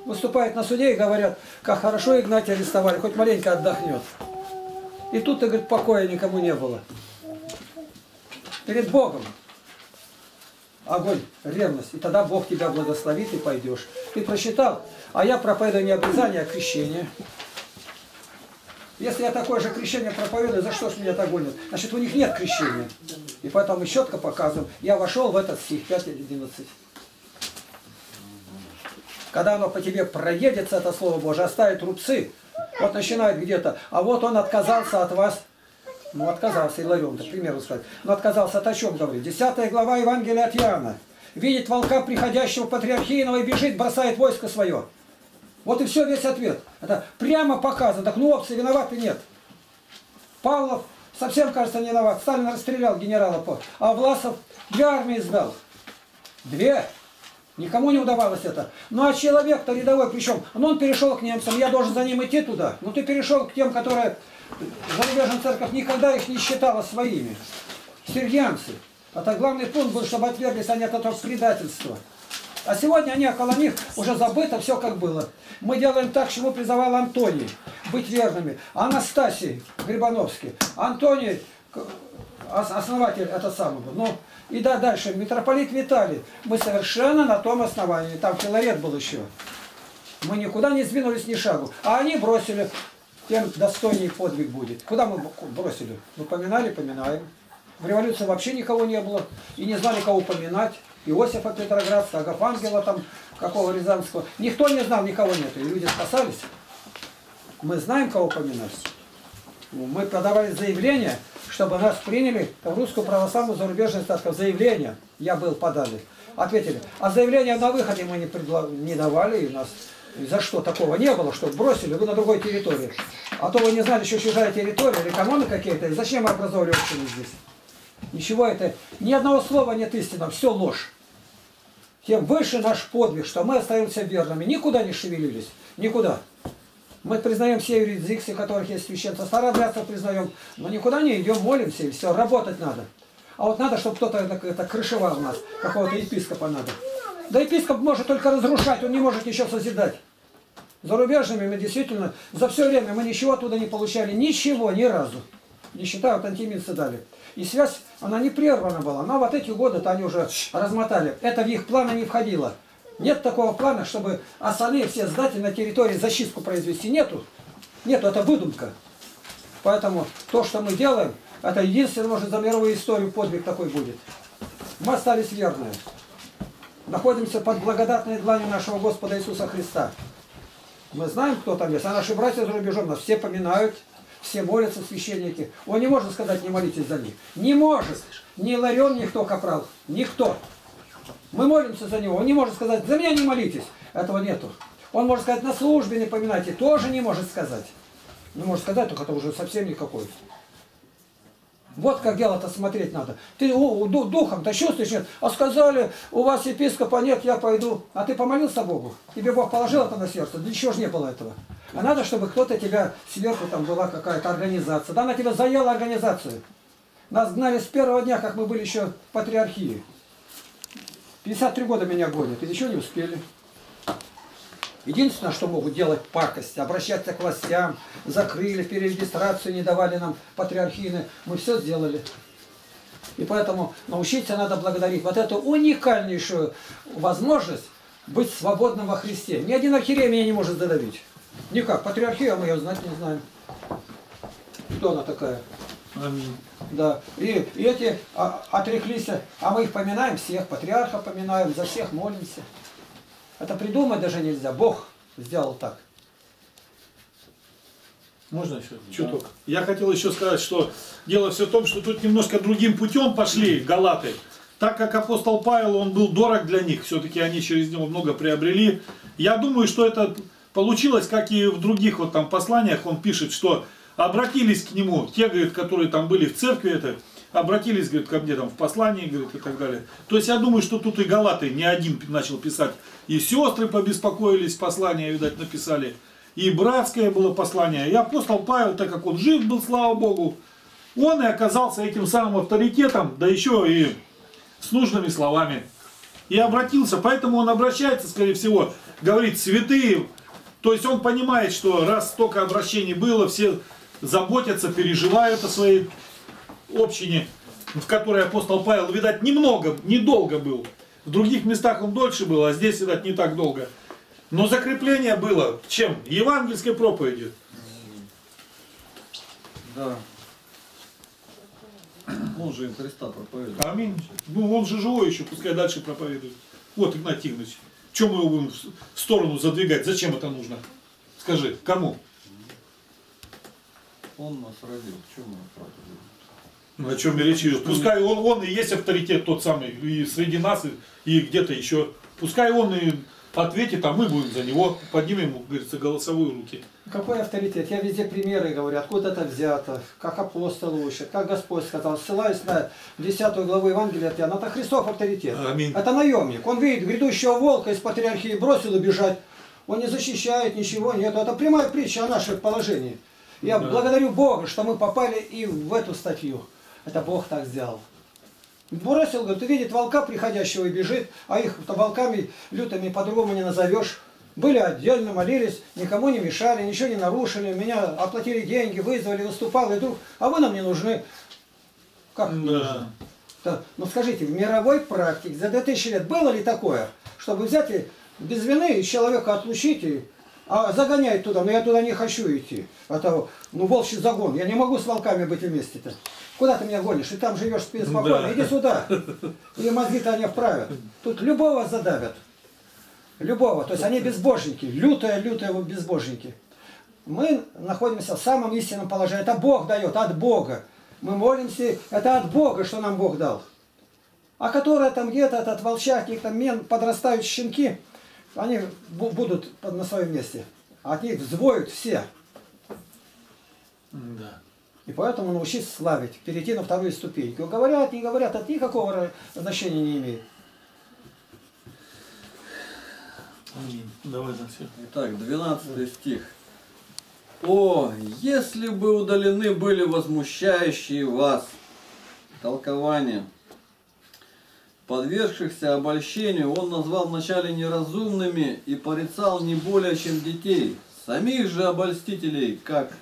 Выступают на суде и говорят, как хорошо Игнатия арестовали, хоть маленько отдохнет. И тут, говорит, покоя никому не было. Перед Богом огонь, ревность. И тогда Бог тебя благословит и пойдешь. Ты прочитал, а я проповедую не обрезание, а крещение. Если я такое же крещение проповедую, за что ж меня так гонят? Значит, у них нет крещения. И поэтому четко показываем. Я вошел в этот стих 5.11. Когда оно по тебе проедется, это Слово Божие, оставит рубцы, вот начинает где-то, а вот он отказался от вас, ну, отказался, Иларион, к примеру сказать. Но отказался от о чем говорит? Десятая глава Евангелия от Иоанна. Видит волка, приходящего патриархийного, и бежит, бросает войско свое. Вот и все, весь ответ. Это прямо показано. Так ну, опции виноваты нет. Павлов совсем, кажется, не виноват. Сталин расстрелял генерала по. А Власов две армии сдал. Две. Никому не удавалось это. Ну а человек-то рядовой, причем, ну он перешел к немцам, я должен за ним идти туда. Ну ты перешел к тем, которые зарубежная церковь никогда их не считала своими. Сергианцы. Это главный пункт был, чтобы отверглись они от этого предательства. А сегодня они около них уже забыто все как было. Мы делаем так, чему призывал Антоний. быть верными. Анастасий Грибановский, Антоний, основатель, это был. Ну, и да, дальше, митрополит Виталий. Мы совершенно на том основании. Там Филарет был еще. Мы никуда не сдвинулись ни шагу. А они бросили, тем достойней подвиг будет. Куда мы бросили? Мы поминали, поминаем. В революции вообще никого не было. И не знали, кого поминать. Иосифа Петроградского, Агафангела там, какого Рязанского. Никто не знал, никого нет. И люди спасались. Мы знаем, кого поминать. Ну, Мы подавали заявление, чтобы нас приняли в русскую православную зарубежную статку. Заявление я был подали. Ответили. А заявление на выходе мы не, предла- не давали. И нас за что такого не было, что бросили вы на другой территории. А то вы не знали, что чужая территория, или каноны какие-то. Зачем мы образовали общину здесь? Ничего это, ни одного слова нет истинного, все ложь. Тем выше наш подвиг, что мы остаемся верными, никуда не шевелились, никуда. Мы признаем все юрисдикции, которых есть священство, старообрядцев признаем, но никуда не идем, молимся и все, работать надо. А вот надо, чтобы кто-то это, это крышевал нас, какого-то епископа надо. Да епископ может только разрушать, он не может ничего созидать. Зарубежными мы действительно за все время мы ничего оттуда не получали, ничего, ни разу. Не считая, вот антиминцы дали. И связь, она не прервана была. Но вот эти годы-то они уже размотали. Это в их планы не входило. Нет такого плана, чтобы остальные все сдать и на территории зачистку произвести. Нету. Нету, это выдумка. Поэтому то, что мы делаем, это единственное, может, за мировую историю подвиг такой будет. Мы остались верные. Находимся под благодатной дланью нашего Господа Иисуса Христа. Мы знаем, кто там есть. А наши братья за рубежом нас все поминают, все молятся, священники. Он не может сказать, не молитесь за них. Не может. Ни Ларион, никто капрал. Никто. Мы молимся за него. Он не может сказать, за меня не молитесь. Этого нету. Он может сказать, на службе не поминайте. Тоже не может сказать. Не может сказать, только это уже совсем никакой. Вот как дело-то смотреть надо. Ты ду- духом-то чувствуешь, нет? А сказали, у вас епископа нет, я пойду. А ты помолился Богу? Тебе Бог положил это на сердце? Для чего же не было этого? А надо, чтобы кто-то тебя, сверху там была какая-то организация. Да, она тебя заела организацию. Нас гнали с первого дня, как мы были еще в патриархии. 53 года меня гонят, и ничего не успели. Единственное, что могут делать пакость, обращаться к властям, закрыли, перерегистрацию не давали нам патриархины, мы все сделали. И поэтому научиться надо благодарить вот эту уникальнейшую возможность быть свободным во Христе. Ни один архиерей меня не может задавить. Никак. Патриархия мы ее знать не знаем. Кто она такая? Аминь. Да. И, и эти а, отреклись, а мы их поминаем всех, патриарха поминаем, за всех молимся. Это придумать даже нельзя. Бог сделал так. Можно еще? Чуток. Я хотел еще сказать, что дело все в том, что тут немножко другим путем пошли галаты. Так как апостол Павел, он был дорог для них, все-таки они через него много приобрели. Я думаю, что это получилось, как и в других вот там посланиях, он пишет, что обратились к нему, те, говорит, которые там были в церкви, это, обратились, говорит, ко мне там в послании, говорит, и так далее. То есть я думаю, что тут и галаты не один начал писать, и сестры побеспокоились, послания, видать, написали, и братское было послание, и апостол Павел, так как он жив был, слава Богу, он и оказался этим самым авторитетом, да еще и с нужными словами. И обратился, поэтому он обращается, скорее всего, говорит, святые, то есть он понимает, что раз столько обращений было, все заботятся, переживают о своей общине, в которой апостол Павел, видать, немного, недолго был. В других местах он дольше был, а здесь, видать, не так долго. Но закрепление было чем? Евангельской проповедью. Да. Он же им Христа проповедует. Аминь. Ну, он же живой еще, пускай дальше проповедует. Вот, Игнат Тихонович, чем мы его будем в сторону задвигать? Зачем это нужно? Скажи, кому? Он нас родил. Чем мы против? Ну, о чем и речь идет. Пускай он, он и есть авторитет тот самый, и среди нас, и, и где-то еще. Пускай он и ответит, а мы будем за него, поднимем, говорится, голосовые руки. Какой авторитет? Я везде примеры говорю, откуда это взято, как апостол учат, как Господь сказал. Ссылаюсь на 10 главу Евангелия от Иоанна. Это Христов авторитет. Аминь. Это наемник. Он видит грядущего волка из патриархии, бросил и бежать. Он не защищает ничего, нет. Это прямая притча о нашем положении. Я Да. благодарю Бога, что мы попали и в эту статью. Это Бог так сделал. Бросил, говорит, видит волка приходящего и бежит, а их волками лютыми по-другому не назовешь. Были отдельно, молились, никому не мешали, ничего не нарушили, меня оплатили деньги, вызвали, выступал, и вдруг, а вы нам не нужны. Как Да. Да. Ну скажите, в мировой практике за 2000 лет было ли такое, чтобы взять и без вины человека отлучить, и, а загонять туда, но я туда не хочу идти. Это, ну, волчий загон, я не могу с волками быть вместе-то. Куда ты меня гонишь? И там живешь спи спокойно, Да. иди сюда. И мозги-то они вправят. Тут любого задавят. Любого. То есть они безбожники. Лютые-лютые безбожники. Мы находимся в самом истинном положении. Это Бог дает, от Бога. Мы молимся, это от Бога, что нам Бог дал. А которые там где-то, этот волчатник, там мен, подрастают щенки, они бу- будут на своем месте. От них взвоют все. Да. И поэтому научиться славить, перейти на вторую ступеньку. Говорят, не говорят, это никакого значения не имеет. Аминь. Давай за все. Итак, 12 стих. О, если бы удалены были возмущающие вас толкования, подвергшихся обольщению, он назвал вначале неразумными и порицал не более, чем детей. Самих же обольстителей, как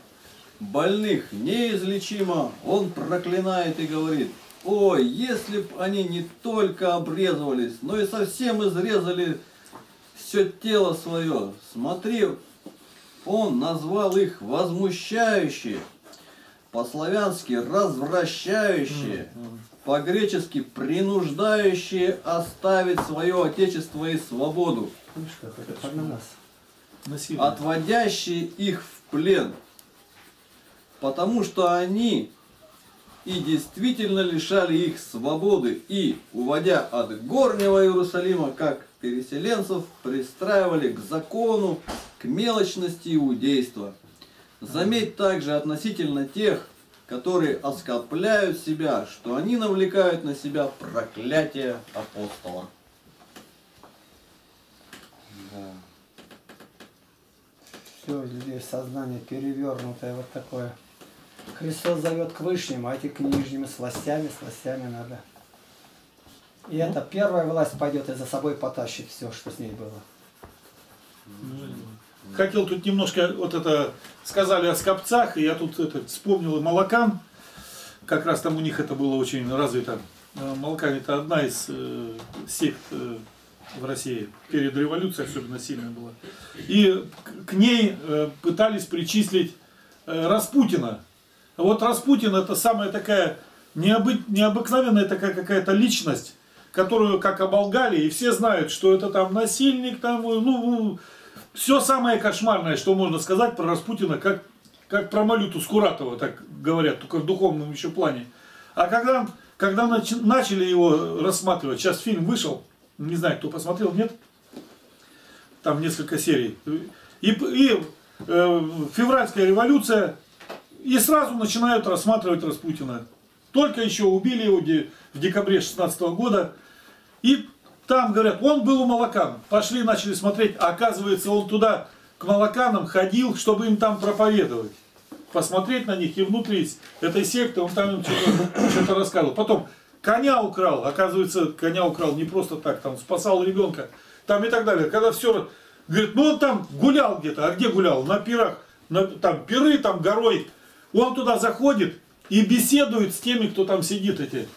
больных неизлечимо, он проклинает и говорит, ой, если б они не только обрезывались, но и совсем изрезали все тело свое, смотри, он назвал их возмущающие, по-славянски развращающие, по-гречески принуждающие оставить свое отечество и свободу, отводящие их в плен, потому что они и действительно лишали их свободы и, уводя от горнего Иерусалима, как переселенцев, пристраивали к закону, к мелочности иудейства. Заметь также относительно тех, которые оскопляют себя, что они навлекают на себя проклятие апостола. Все, людей сознание перевернутое вот такое. Христос зовет к вышнему, а эти к нижним, с властями, с властями надо. И эта первая власть пойдет и за собой потащит все, что с ней было. Хотел тут немножко, вот это, сказали о скопцах, и я тут это, вспомнил и Малакан. Как раз там у них это было очень развито. Э, Малакан это одна из э, сект э, в России. Перед революцией особенно сильная была. И к- к ней э, пытались причислить э, Распутина. Вот Распутин это самая такая необы- необыкновенная такая какая-то личность, которую как оболгали, и все знают, что это там насильник, там, ну, все самое кошмарное, что можно сказать про Распутина, как, как про Малюту Скуратова, так говорят, только в духовном еще плане. А когда, когда нач- начали его рассматривать, сейчас фильм вышел, не знаю, кто посмотрел, нет? Там несколько серий. И, и э, февральская революция, и сразу начинают рассматривать Распутина. Только еще убили его в декабре 16 года. И там говорят, он был у Малакана. Пошли, начали смотреть. А оказывается, он туда к Малаканам ходил, чтобы им там проповедовать. Посмотреть на них и внутри этой секты он там им что-то, что-то рассказывал. Потом коня украл. Оказывается, коня украл не просто так, там спасал ребенка. Там и так далее. Когда все, говорит, ну он там гулял где-то. А где гулял? На пирах. На, там пиры, там горой. Он туда заходит и беседует с теми, кто там сидит эти.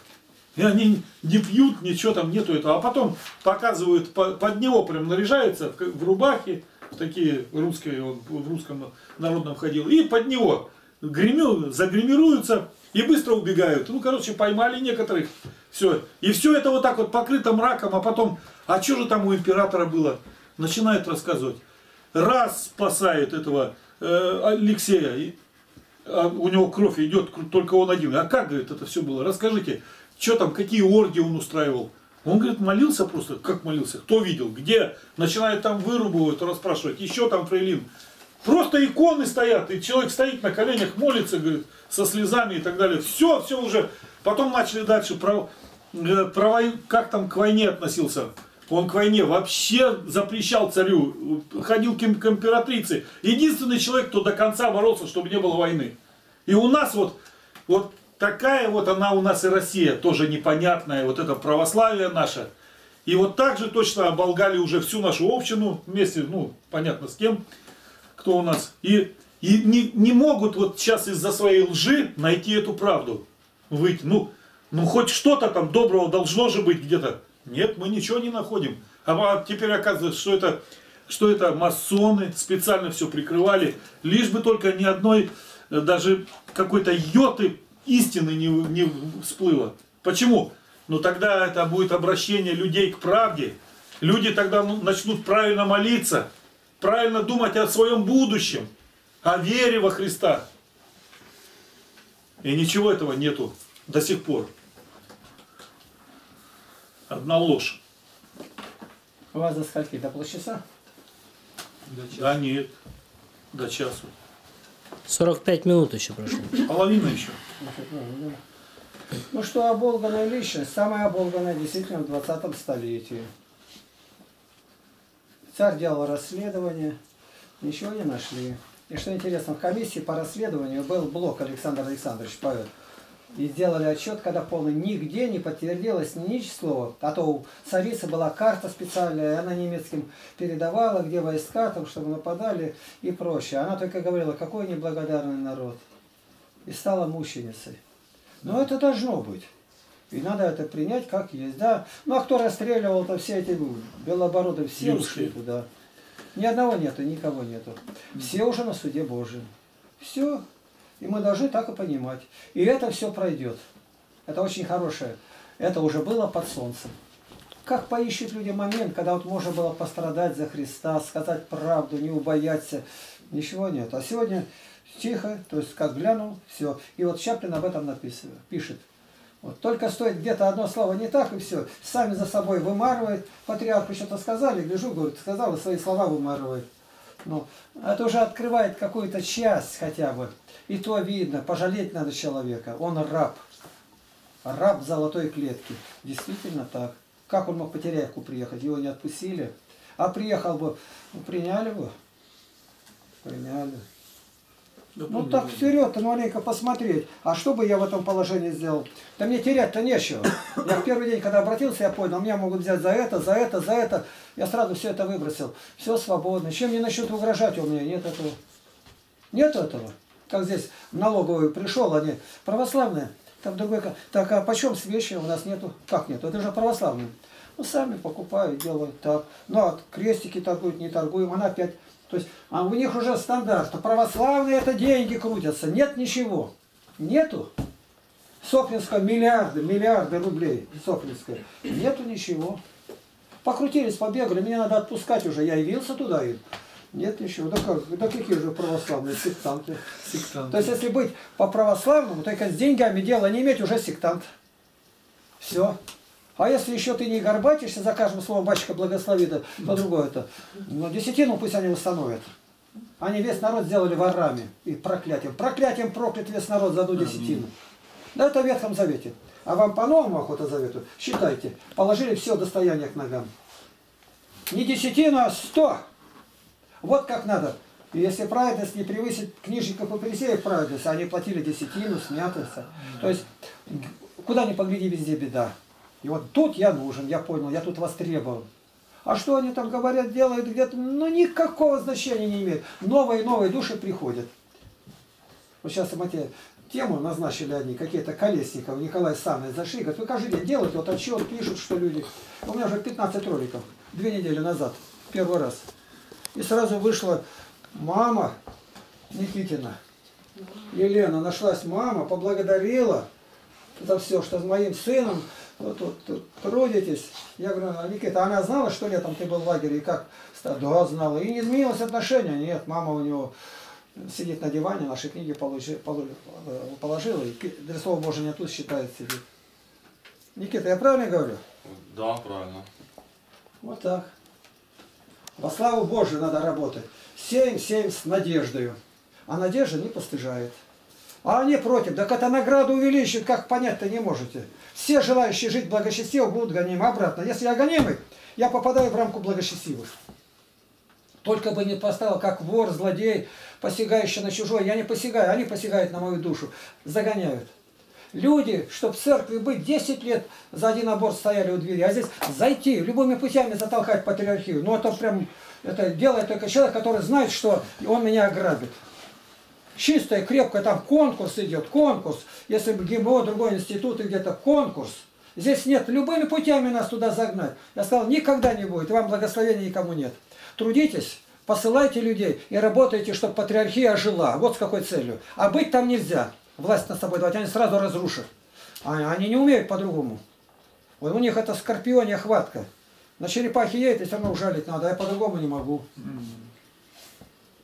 И они не пьют, ничего там нету этого. А потом показывают, по- под него прям наряжается в, рубахе, в такие русские, он в русском народном ходил. И под него гремю, загримируются и быстро убегают. Ну, короче, поймали некоторых. Все. И все это вот так вот покрыто мраком, а потом, а что же там у императора было? Начинают рассказывать. Раз спасает этого э, Алексея, а у него кровь идет, только он один. А как, говорит, это все было? Расскажите, что там, какие оргии он устраивал? Он, говорит, молился просто. Как молился? Кто видел? Где? Начинает там вырубывать, расспрашивать. Еще там фрейлин. Просто иконы стоят, и человек стоит на коленях, молится, говорит, со слезами и так далее. Все, все уже. Потом начали дальше про, э, про как там к войне относился. Он к войне вообще запрещал царю, ходил к им- к императрице. Единственный человек, кто до конца боролся, чтобы не было войны. И у нас вот, вот такая вот она у нас и Россия, тоже непонятная, вот это православие наше. И вот так же точно оболгали уже всю нашу общину вместе, ну, понятно с кем, кто у нас. И, и не, не могут вот сейчас из-за своей лжи найти эту правду. Выйти. Ну, ну хоть что-то там доброго должно же быть где-то. Нет, мы ничего не находим. А теперь оказывается, что это, что это масоны специально все прикрывали, лишь бы только ни одной э, даже какой-то йоты истины не, не всплыло. Почему? Ну тогда это будет обращение людей к правде. Люди тогда ну, начнут правильно молиться, правильно думать о своем будущем, о вере во Христа. И ничего этого нету до сих пор. Одна ложь. У вас до скольки? До полчаса? Да нет, до часу. 45 минут еще прошло. Половина еще. Ну что, оболганная личность, самая оболганная действительно в 20 столетии. Царь делал расследование, ничего не нашли. И что интересно, в комиссии по расследованию был блок Александр Александрович Павел. И сделали отчет, когда полный нигде не подтвердилось ни слова. А то у царицы была карта специальная, и она немецким передавала, где войска, там, чтобы нападали и прочее. Она только говорила, какой неблагодарный народ. И стала мученицей. Но это должно быть. И надо это принять как есть. Да? Ну а кто расстреливал-то все эти белобороды, все Русские. ушли туда. Ни одного нету, никого нету. Все уже на суде Божьем. Все. И мы должны так и понимать. И это все пройдет. Это очень хорошее. Это уже было под солнцем. Как поищут люди момент, когда вот можно было пострадать за Христа, сказать правду, не убояться. Ничего нет. А сегодня тихо, то есть как глянул, все. И вот Чаплин об этом написывает, пишет. Вот только стоит где-то одно слово не так, и все. Сами за собой вымарывает. Патриарху что-то сказали, гляжу, говорит, сказал, и свои слова вымарывает. Ну, это уже открывает какую-то часть хотя бы. И то видно, пожалеть надо человека. Он раб. Раб золотой клетки. Действительно так. Как он мог по Теряевку приехать? Его не отпустили. А приехал бы, ну, приняли бы. Приняли. Ну так вперед, ну маленько посмотреть. А что бы я в этом положении сделал? Да мне терять-то нечего. Я в первый день, когда обратился, я понял, меня могут взять за это, за это, за это. Я сразу все это выбросил. Все свободно. Чем мне начнут угрожать у меня? Нет этого. Нет этого. Как здесь в налоговую пришел, они православные. Там другой, так, а почем свечи у нас нету? Как нету? Это же православные. Ну, сами покупают, делают так. Ну, а крестики торгуют, не торгуем. Она опять то есть, а у них уже стандарт. Православные это деньги крутятся. Нет ничего. Нету. Соплинская миллиарды, миллиарды рублей. Соплинская. Нету ничего. Покрутились, побегали. Мне надо отпускать уже. Я явился туда и нет ничего. Да, как, да какие же православные сектанты. Сектанты. То есть, если быть по православному, только с деньгами дело не иметь, уже сектант. Все. А если еще ты не горбатишься за каждым словом батюшка благослови, то другое это. Но десятину пусть они установят. Они весь народ сделали ворами и проклятием. Проклятием проклят весь народ за одну десятину. Да это в Ветхом Завете. А вам по-новому охота завету? Считайте. Положили все достояние к ногам. Не десятину, а сто. Вот как надо. Если праведность не превысит книжников и фарисеев праведность, они платили десятину, снятость. То есть, куда ни погляди, везде беда. И вот тут я нужен, я понял, я тут востребован. А что они там говорят, делают где-то, ну никакого значения не имеет. Новые и новые души приходят. Вот сейчас эти тему назначили они, какие-то Колесников, Николай Санный зашли, говорят, вы каждый день делаете, вот отчет пишут, что люди. У меня уже 15 роликов, две недели назад, первый раз. И сразу вышла мама Никитина, Елена, нашлась мама, поблагодарила за все, что с моим сыном вот тут, тут трудитесь. Я говорю, а Никита, она знала, что летом ты был в лагере и как? Да, знала. И не изменилось отношение. Нет, мама у него сидит на диване, наши книги положи, положила, и для слова Божия тут считает сидит. Никита, я правильно говорю? Да, правильно. Вот так. Во славу Божию надо работать. Сеем, сеем с надеждою. А надежда не постыжает. А они против. Так это награду увеличит, как понять-то не можете. Все желающие жить благочестиво будут гонимы обратно. Если я гонимый, я попадаю в рамку благочестивых. Только бы не поставил, как вор, злодей, посягающий на чужой. Я не посягаю, они посягают на мою душу. Загоняют. Люди, чтобы в церкви быть 10 лет за один аборт стояли у двери, а здесь зайти, любыми путями затолкать патриархию. Ну это прям, это делает только человек, который знает, что он меня ограбит. Чистая, крепкая, там конкурс идет, конкурс. Если бы ГИМО, другой институт и где-то конкурс. Здесь нет, любыми путями нас туда загнать. Я сказал, никогда не будет, и вам благословения никому нет. Трудитесь, посылайте людей и работайте, чтобы патриархия жила. Вот с какой целью. А быть там нельзя. Власть над собой давать, они сразу разрушат. А они не умеют по-другому. Вот у них это скорпионья хватка. На черепахе едет, и все равно ужалить надо, а я по-другому не могу.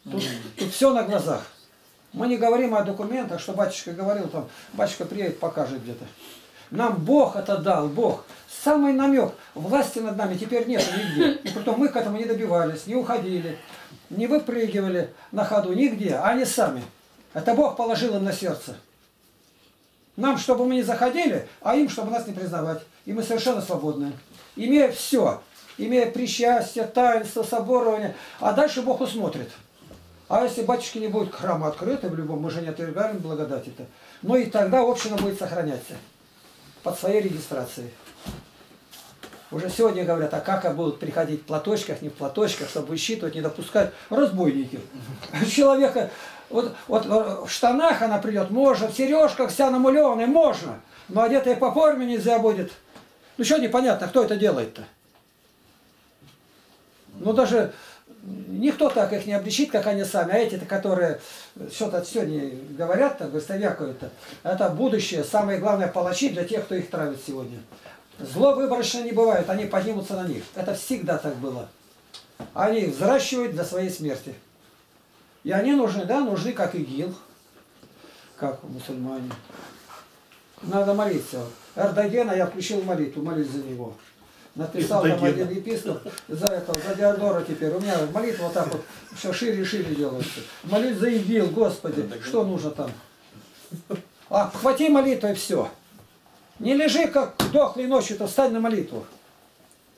Тут, тут все на глазах. Мы не говорим о документах, что батюшка говорил, там, батюшка приедет, покажет где-то. Нам Бог это дал, Бог. Самый намек. Власти над нами теперь нет нигде. И притом мы к этому не добивались, не уходили, не выпрыгивали на ходу нигде, а они сами. Это Бог положил им на сердце. Нам, чтобы мы не заходили, а им, чтобы нас не признавать. И мы совершенно свободны. Имея все, имея причастие, таинство, соборование, а дальше Бог усмотрит. А если батюшки не будет храма открыты в любом, мы же не отвергаем благодати-то, но и тогда община будет сохраняться под своей регистрацией. Уже сегодня говорят, а как будут приходить в платочках, не в платочках, чтобы высчитывать, не допускать разбойники. Человека, вот, вот в штанах она придет, можно, в сережках вся намулеванная, можно, но одетая по форме нельзя будет. Ну что непонятно, кто это делает-то? Ну даже никто так их не обличит, как они сами. А эти-то, которые что-то сегодня говорят, так, выставякают-то, это будущее, самые главные палачи для тех, кто их травит сегодня. Зло выборочно не бывает, они поднимутся на них. Это всегда так было. Они взращивают для своей смерти. И они нужны, да, нужны как ИГИЛ, как мусульмане. Надо молиться. Эрдогена я включил молитву, молюсь за него. Написал там один епископ за этого, за Диодора теперь. У меня молитва вот так вот все шире и шире делается. Молюсь за ИГИЛ, Господи, что нужно там? А, хвати молитву и все. Не лежи, как дохлый ночью, то встань на молитву.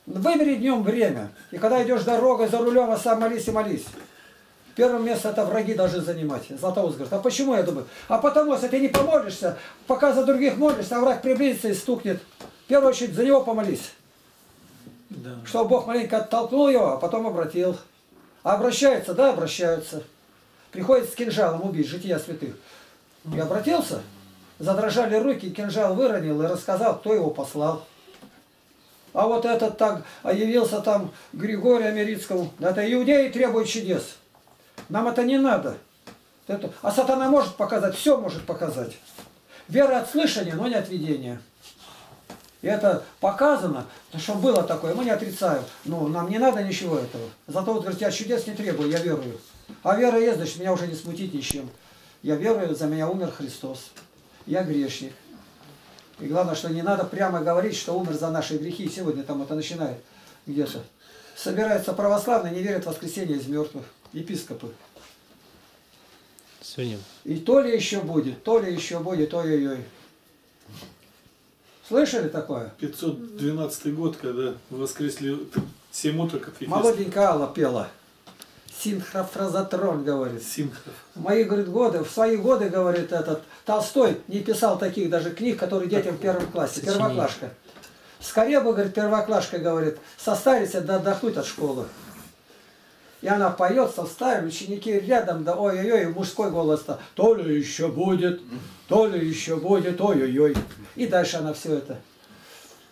Выбери днем время. И когда идешь дорогой за рулем, а сам молись и молись. Первое место это враги должны занимать. Златоуст говорит, а почему я думаю? А потому, если ты не помолишься, пока за других молишься, а враг приблизится и стукнет. В первую очередь за него помолись. Да. Что Бог маленько оттолкнул его, а потом обратил. А обращаются, да, обращаются. Приходит с кинжалом убить, жития святых. И обратился, задрожали руки, кинжал выронил и рассказал, кто его послал. А вот этот так явился там Григорию Америцкому. Это иудеи требуют чудес. Нам это не надо. Это... А сатана может показать, все может показать. Вера от слышания, но не от видения. И это показано, что было такое, мы не отрицаем. Но нам не надо ничего этого. Зато вот говорит, я чудес не требую, я верую. А вера есть, значит, меня уже не смутить ничем. Я верую, за меня умер Христос. Я грешник. И главное, что не надо прямо говорить, что умер за наши грехи. Сегодня там это начинает где-то. Собираются православные, не верят в воскресенье из мертвых. Епископы. Сегодня. И то ли еще будет, то ли еще будет, ой-ой-ой. Слышали такое? 512 год, когда воскресли 7 утра, как Молоденькая Алла пела. Синхрофразотрон, говорит. Синхроф. В мои, говорит, годы, в свои годы, говорит, этот Толстой не писал таких даже книг, которые детям в первом классе. Первоклашка. Скорее бы, говорит, первоклашка, говорит, состариться да отдохнуть от школы. И она поет со старым, ученики рядом, да ой-ой-ой, мужской голос-то, то ли еще будет, то ли еще будет, ой-ой-ой. И дальше она все это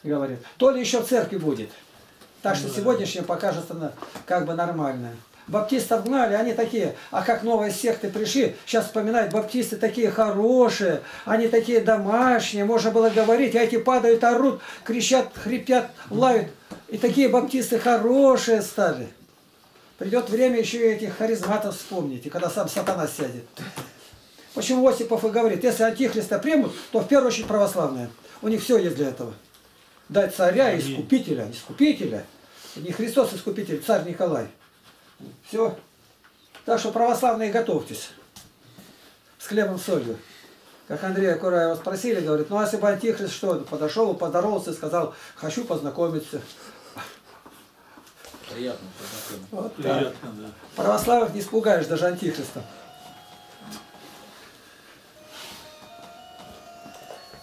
говорит. То ли еще в церкви будет. Так что сегодняшнее покажется на, как бы нормальное. Баптистов гнали, они такие, а как новые секты пришли, сейчас вспоминают, баптисты такие хорошие, они такие домашние, можно было говорить, а эти падают, орут, кричат, хрипят, лают. И такие баптисты хорошие стали. Придет время еще и этих харизматов вспомните, когда сам сатана сядет. Почему Осипов и говорит, если антихриста примут, то в первую очередь православные. У них все есть для этого. Дать царя, искупителя, искупителя. Не Христос искупитель, царь Николай. Все. Так что православные готовьтесь. С хлебом солью. Как Андрея Кураева спросили, говорит, ну а если бы антихрист что, подошел, поздоровался и сказал, хочу познакомиться. Приятно Вот Приятно, да. Православных не испугаешь, даже антихриста.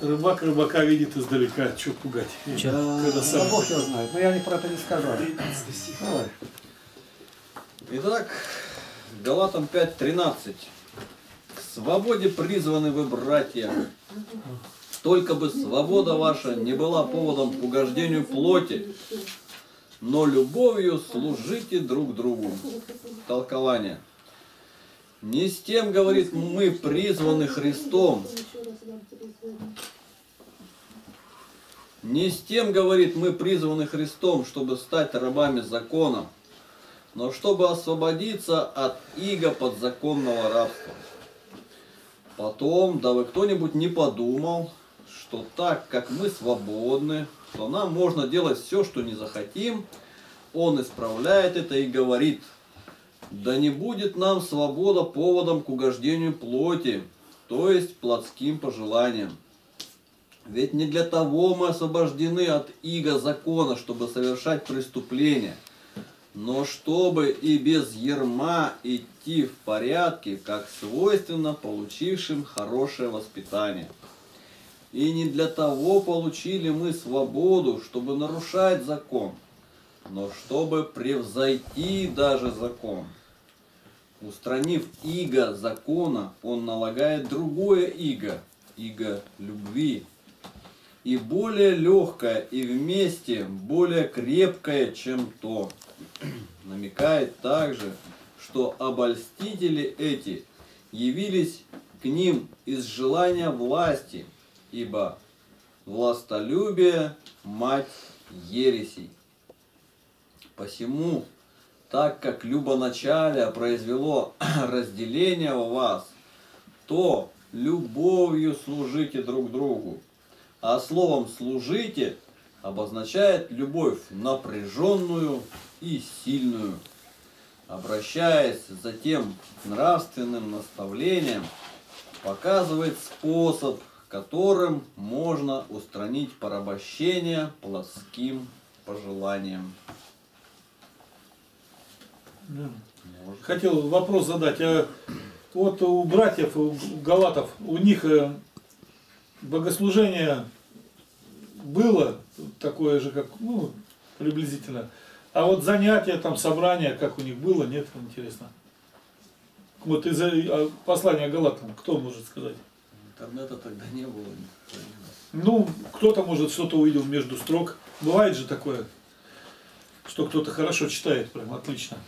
Рыбак рыбака видит издалека, что пугать. Чё? Когда сам- Да Бог его знает, но я не про это не сказал. Ой. Итак, Галатам 5.13. К свободе призваны вы, братья. Только бы свобода ваша не была поводом к угождению плоти, но любовью служите друг другу. Толкование. Не с тем, говорит, мы призваны Христом. Не с тем, говорит, мы призваны Христом, чтобы стать рабами закона, но чтобы освободиться от иго подзаконного рабства. Потом, дабы кто-нибудь не подумал, что так как мы свободны, то нам можно делать все, что не захотим, он исправляет это и говорит, да не будет нам свобода поводом к угождению плоти, то есть плотским пожеланиям. Ведь не для того мы освобождены от иго закона, чтобы совершать преступления, но чтобы и без ерма идти в порядке, как свойственно получившим хорошее воспитание. И не для того получили мы свободу, чтобы нарушать закон, но чтобы превзойти даже закон. Устранив иго закона, он налагает другое иго, иго любви, и более легкое, и вместе более крепкое, чем то. Намекает также, что обольстители эти явились к ним из желания власти, ибо властолюбие – мать ересей. Посему, так как любоначалие произвело разделение у вас, то любовью служите друг другу. А словом «служите» обозначает любовь напряженную и сильную. Обращаясь затем к нравственным наставлениям, показывает способ, которым можно устранить порабощение плотским пожеланиям. Да. Хотел вопрос задать. А вот у братьев, у галатов, у них э, богослужение было такое же, как, ну, приблизительно. А вот занятия, там, собрания, как у них было, нет, интересно. Вот из а, послания Галатам, кто может сказать? Интернета тогда не было. Ну, кто-то, может, что-то увидел между строк. Бывает же такое, что кто-то хорошо читает, прям отлично.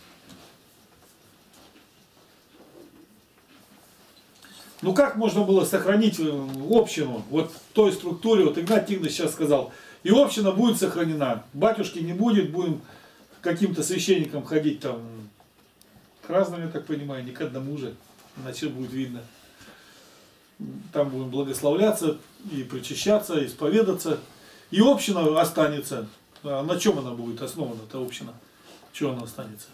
Ну как можно было сохранить э, общину вот в той структуре, вот Игнат Тигнович сейчас сказал, и община будет сохранена, батюшки не будет, будем каким-то священникам ходить там к разным, я так понимаю, не к одному же, иначе будет видно. Там будем благословляться и причащаться, исповедаться. И община останется. А на чем она будет основана, эта община? Чего она останется?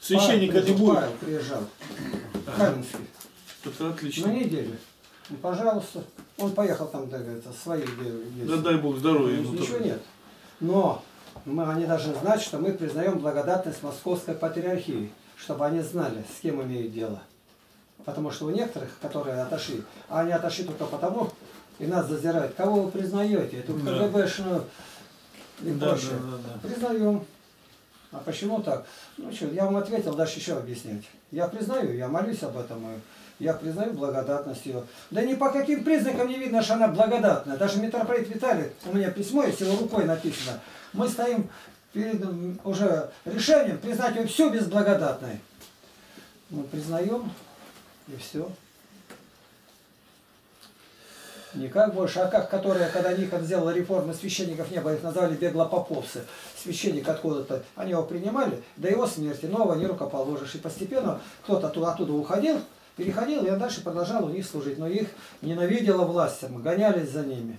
Священника не будет. Павел приезжал. Каменский. Это На отлично. неделю. Ну, пожалуйста. Он поехал там, да, говорится, своих дел. Да дай Бог здоровья. Ничего нет. Но мы, они должны знать, что мы признаем благодатность Московской Патриархии, чтобы они знали, с кем имеют дело. Потому что у некоторых, которые отошли, а они отошли только потому, и нас зазирают, кого вы признаете, эту Да. КГБшную и Да, прочее. да, да, да. Признаем. А почему так? Ну что, я вам ответил, дальше еще объяснять. Я признаю, я молюсь об этом, я признаю благодатность ее. Да ни по каким признакам не видно, что она благодатная. Даже митрополит Виталий, у меня письмо есть, его рукой написано. Мы стоим перед уже решением признать ее всю безблагодатной. Мы признаем, и все. Никак больше, а как, которые, когда Никон сделал реформы, священников не было, их назвали беглопоповцы. Священник откуда-то, они его принимали, до его смерти, нового не рукоположишь. И постепенно кто-то оттуда, оттуда уходил, переходил, и он дальше продолжал у них служить. Но их ненавидела власть, мы гонялись за ними.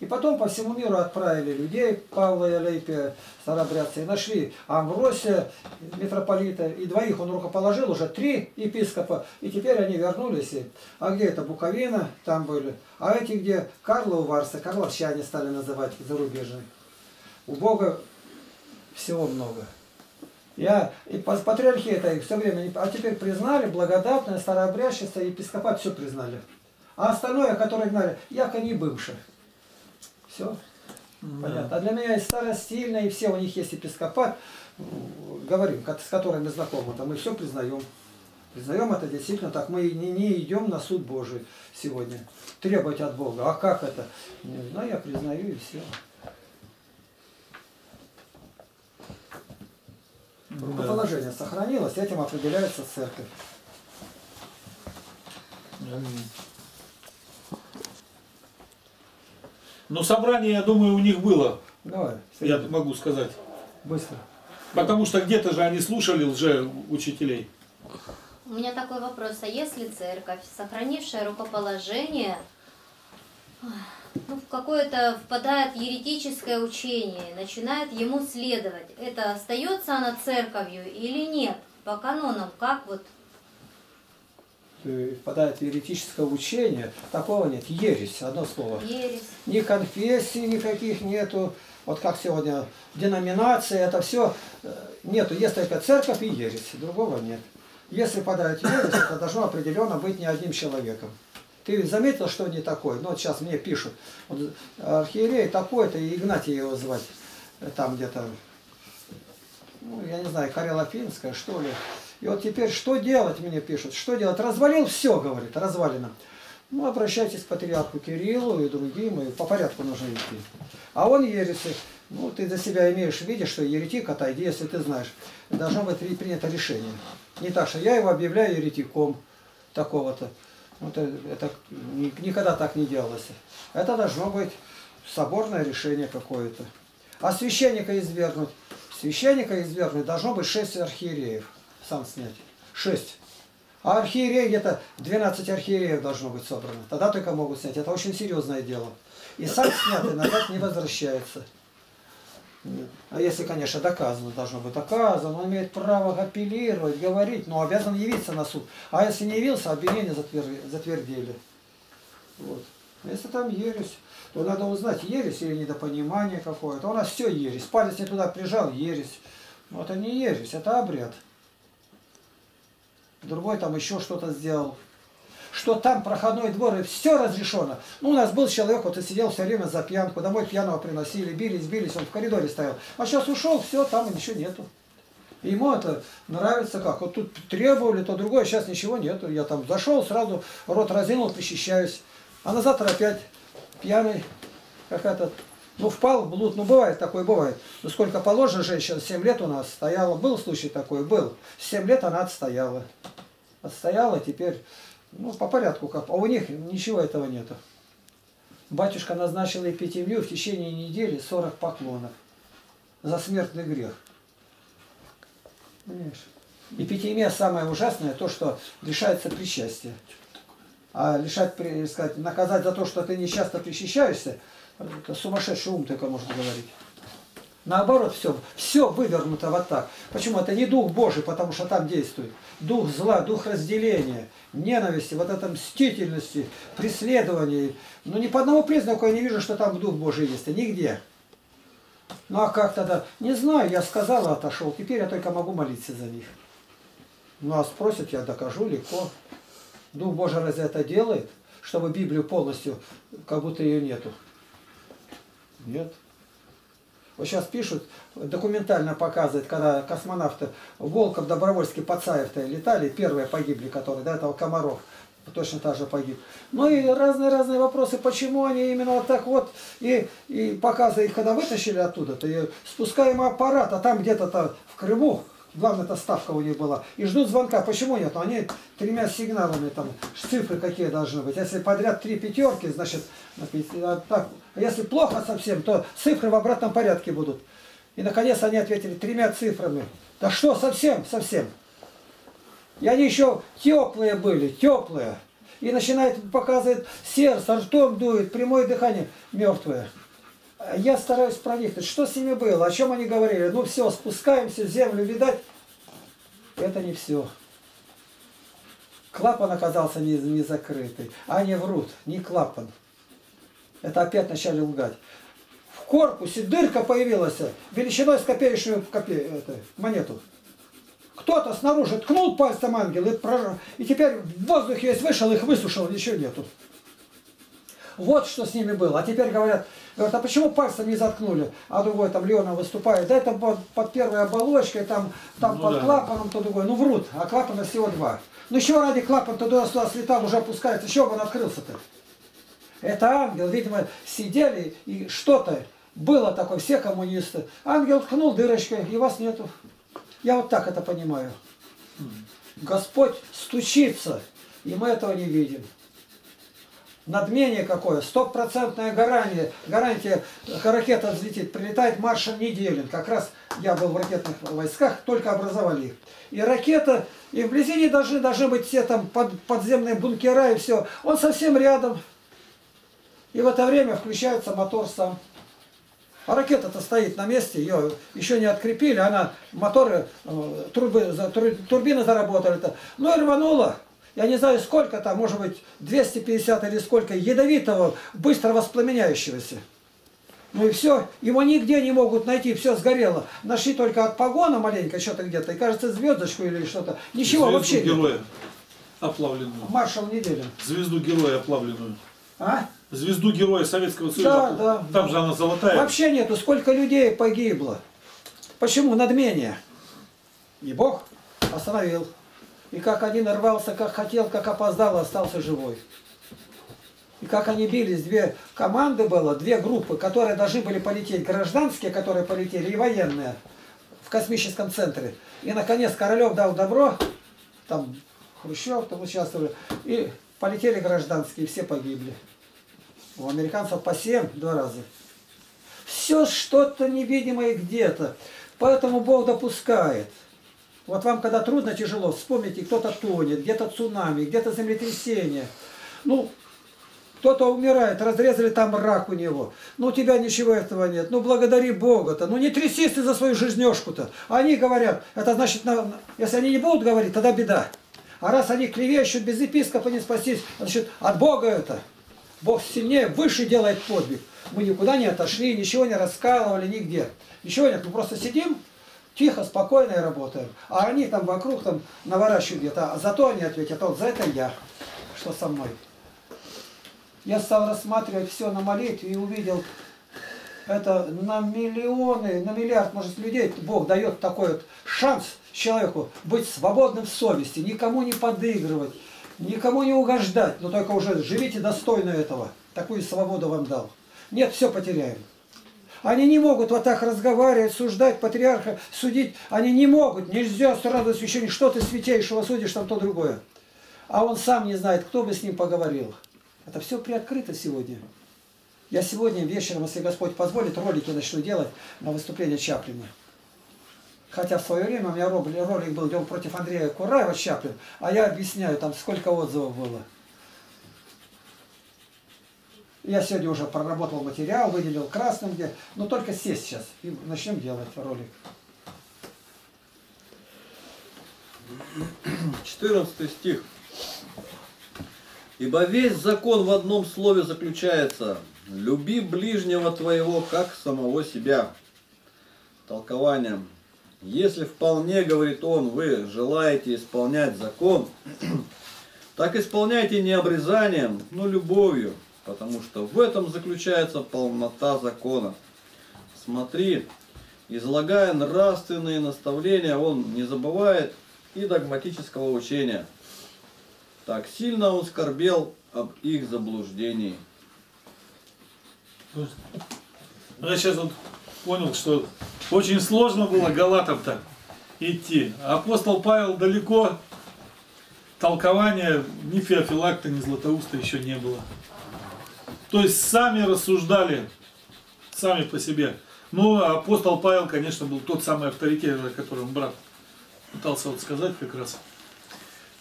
И потом по всему миру отправили людей, Павла и Алейпия, старобрядцы, и нашли Амвросия, митрополита, и двоих он рукоположил, уже три епископа, и теперь они вернулись. И- А где это? Буковина, там были. А эти где? Карловы Варсы, Карловщане стали называть зарубежные. У Бога всего много. Я и по патриархии это их все время, а теперь признали, благодатное, старообрядчество, епископат все признали. А остальное, которое гнали, яко не бывших. Все. Понятно. А для меня и старостильно, и все у них есть епископат, говорим, с которыми мы знакомы, то мы все признаем. Признаем это действительно так. Мы не, не идем на суд Божий сегодня. Требовать от Бога. А как это? Не знаю, я признаю и все. Рукоположение сохранилось, этим определяется церковь. Но собрание, я думаю, у них было, Давай, я могу сказать. быстро. Потому что где-то же они слушали лже-учителей. У меня такой вопрос. А если церковь, сохранившая рукоположение, ну, в какое-то впадает в еретическое учение, начинает ему следовать, это остается она церковью или нет? По канонам, как вот Впадает в еретическое учение, такого нет. Ересь, одно слово. ересь? Ни конфессий никаких нету. Вот как сегодня деноминация, это все нету. Есть только церковь и ересь, другого нет. Если падает ересь, это должно определенно быть не одним человеком. Ты заметил, что не такой? Ну вот сейчас мне пишут, вот архиерей такой-то, и Игнатий его звать, э, там где-то, ну, я не знаю, Карела Финская, что ли. И вот теперь что делать, мне пишут, что делать? Развалил все, говорит, развалено. Ну, обращайтесь к патриарху Кириллу и другим, и по порядку нужно идти. А он ереси. Ну, ты за себя имеешь, видишь, что еретик, отойди, если ты знаешь. Должно быть при- принято решение. Не так, что я его объявляю еретиком такого-то. Вот это, это ни- никогда так не делалось. Это должно быть соборное решение какое-то. А священника извергнуть? Священника извергнуть должно быть шесть архиереев. Сам снять. Шесть. А архиерей где-то 12 архиереев должно быть собрано. Тогда только могут снять. Это очень серьезное дело. И сам снятый назад не возвращается. А если, конечно, доказано, должно быть доказано, он имеет право апеллировать, говорить, но обязан явиться на суд. А если не явился, обвинение затвер- затвердили. Вот. А Если там ересь, то надо узнать, ересь или недопонимание какое-то. У нас все ересь. Палец не туда прижал, ересь. Но это не ересь, это обряд. Другой там еще что-то сделал. Что там проходной двор, и все разрешено. Ну, у нас был человек, вот и сидел все время за пьянку, домой пьяного приносили, бились, бились, он в коридоре стоял. А сейчас ушел, все, там ничего нету. И ему это нравится как. Вот тут требовали, то другое, сейчас ничего нету. Я там зашел, сразу рот разинул, причащаюсь. А на завтра опять пьяный, как этот, ну, впал в блуд. Ну, бывает такое, бывает. Ну, сколько положено женщина, 7 лет у нас стояла. Был случай такой, был. 7 лет она отстояла. Отстояла, теперь, ну, по порядку как. А у них ничего этого нету. Батюшка назначил эпитемию в течение недели 40 поклонов за смертный грех. Понимаешь? Эпитемия самое ужасное, то, что лишается причастия. А лишать, сказать, наказать за то, что ты нечасто причащаешься, это сумасшедший ум только может говорить. Наоборот, все, все вывернуто вот так. Почему? Это не дух Божий, потому что там действует. Дух зла, дух разделения, ненависти, вот это мстительности, преследования. Ну, ни по одному признаку я не вижу, что там дух Божий есть. И нигде. Ну, а как тогда? Не знаю, я сказал отошел. Теперь я только могу молиться за них. Ну, а спросят, я докажу легко. Дух Божий разве это делает? Чтобы Библию полностью, как будто ее нету. Нет. Вот сейчас пишут, документально показывают, когда космонавты Волков, Добровольский, Пацаев-то летали, первые погибли, которые, до этого Комаров точно так же погиб. Ну и разные-разные вопросы, почему они именно вот так вот, и, и показывают, когда вытащили оттуда, то спускаемый аппарат, а там где-то то в Крыму, главная эта ставка у них была, и ждут звонка. Почему нет? Ну, они тремя сигналами, там, цифры какие должны быть. Если подряд три пятерки, значит, а так, а если плохо совсем, то цифры в обратном порядке будут. И наконец они ответили тремя цифрами. Да что, совсем, совсем. И они еще теплые были, теплые. И начинает показывать сердце, ртом дует, прямое дыхание, мертвые. Я стараюсь проникнуть, что с ними было, о чем они говорили. Ну все, спускаемся землю, видать. Это не все. Клапан оказался не, не закрытый. А они врут, не клапан. Это опять начали лгать. В корпусе дырка появилась величиной с копеечную копе... это, монету. Кто-то снаружи ткнул пальцем ангел и, прожал. и теперь в воздухе весь вышел, их высушил, ничего нету. Вот что с ними было. А теперь говорят, говорят, а почему пальцем не заткнули? А другой там Леона выступает. Да это под, под первой оболочкой, там, там Ну под да. клапаном, то другой. Ну врут, а клапана всего два. Ну еще ради клапан туда-сюда слетал, уже опускается. Еще бы он открылся-то. Это ангел, видимо, сидели и что-то было такое, все коммунисты. Ангел ткнул дырочкой, и вас нету. Я вот так это понимаю. Господь стучится, и мы этого не видим. Надмение какое, стопроцентная гарантия, гарантия, э, ракета взлетит, прилетает маршал Неделин. Как раз я был в ракетных войсках, только образовали их. И ракета, и вблизи не должны, должны быть все там под, подземные бункера и все. Он совсем рядом. И в это время включается мотор сам. А ракета-то стоит на месте, ее еще не открепили, она, моторы, э, трубы, турбины заработали-то. Ну и рванула. Я не знаю сколько там, может быть 250 или сколько ядовитого, быстро воспламеняющегося. Ну и все, его нигде не могут найти, все сгорело. Нашли только от погона маленько что-то где-то, и кажется звездочку или что-то. Ничего Звезду вообще нет. героя оплавленную. Маршал Неделин. Звезду героя оплавленную. А? Звезду героя Советского Союза. Да, да. Там же она золотая. Вообще нету. Сколько людей погибло. Почему? Надмение. И Бог остановил. И как один рвался, как хотел, как опоздал, остался живой. И как они бились, две команды было, две группы, которые должны были полететь, гражданские, которые полетели, и военные в космическом центре. И наконец Королев дал добро, там Хрущев там участвовали, и полетели гражданские, все погибли. У американцев по 7 два раза. Все что-то невидимое где-то. Поэтому Бог допускает. Вот вам, когда трудно, тяжело, вспомните, кто-то тонет, где-то цунами, где-то землетрясение. Ну, кто-то умирает, разрезали там рак у него. Ну, у тебя ничего этого нет. Ну, благодари Бога-то. Ну, не трясись ты за свою жизнешку-то. Они говорят, это значит, на- на- если они не будут говорить, тогда беда. А раз они клевещут, без епископа не спастись, значит, от Бога это. Бог сильнее, выше делает подвиг. Мы никуда не отошли, ничего не раскалывали, нигде. Ничего нет, мы просто сидим, тихо, спокойно и работаем. А они там вокруг там наворачивают где-то. А зато они ответят, вот за это я, что со мной. Я стал рассматривать все на молитве и увидел, это на миллионы, на миллиард, может, людей Бог дает такой вот шанс человеку быть свободным в совести, никому не подыгрывать, никому не угождать, но только уже живите достойно этого. Такую свободу вам дал. Нет, все потеряем. Они не могут вот так разговаривать, суждать патриарха, судить. Они не могут. Нельзя сразу священник, что ты святейшего судишь, там то другое. А он сам не знает, кто бы с ним поговорил. Это все приоткрыто сегодня. Я сегодня вечером, если Господь позволит, ролики начну делать на выступление Чаплина. Хотя в свое время у меня ролик ролик был, где он против Андрея Кураева Чаплин, а я объясняю, там сколько отзывов было. Я сегодня уже проработал материал, выделил красным где, но только сесть сейчас и начнем делать ролик. 14 стих. Ибо весь закон в одном слове заключается. Люби ближнего твоего, как самого себя. Толкование. Если вполне, говорит он, вы желаете исполнять закон, так исполняйте не обрезанием, но любовью, потому что в этом заключается полнота закона. Смотри, излагая нравственные наставления, он не забывает и догматического учения. Так сильно он скорбел об их заблуждении. Я сейчас вот понял, что очень сложно было галатам-то идти. Апостол Павел далеко, толкования ни Феофилакта, ни Златоуста еще не было. То есть сами рассуждали, сами по себе. Ну, апостол Павел, конечно, был тот самый авторитет, о котором брат пытался вот сказать как раз.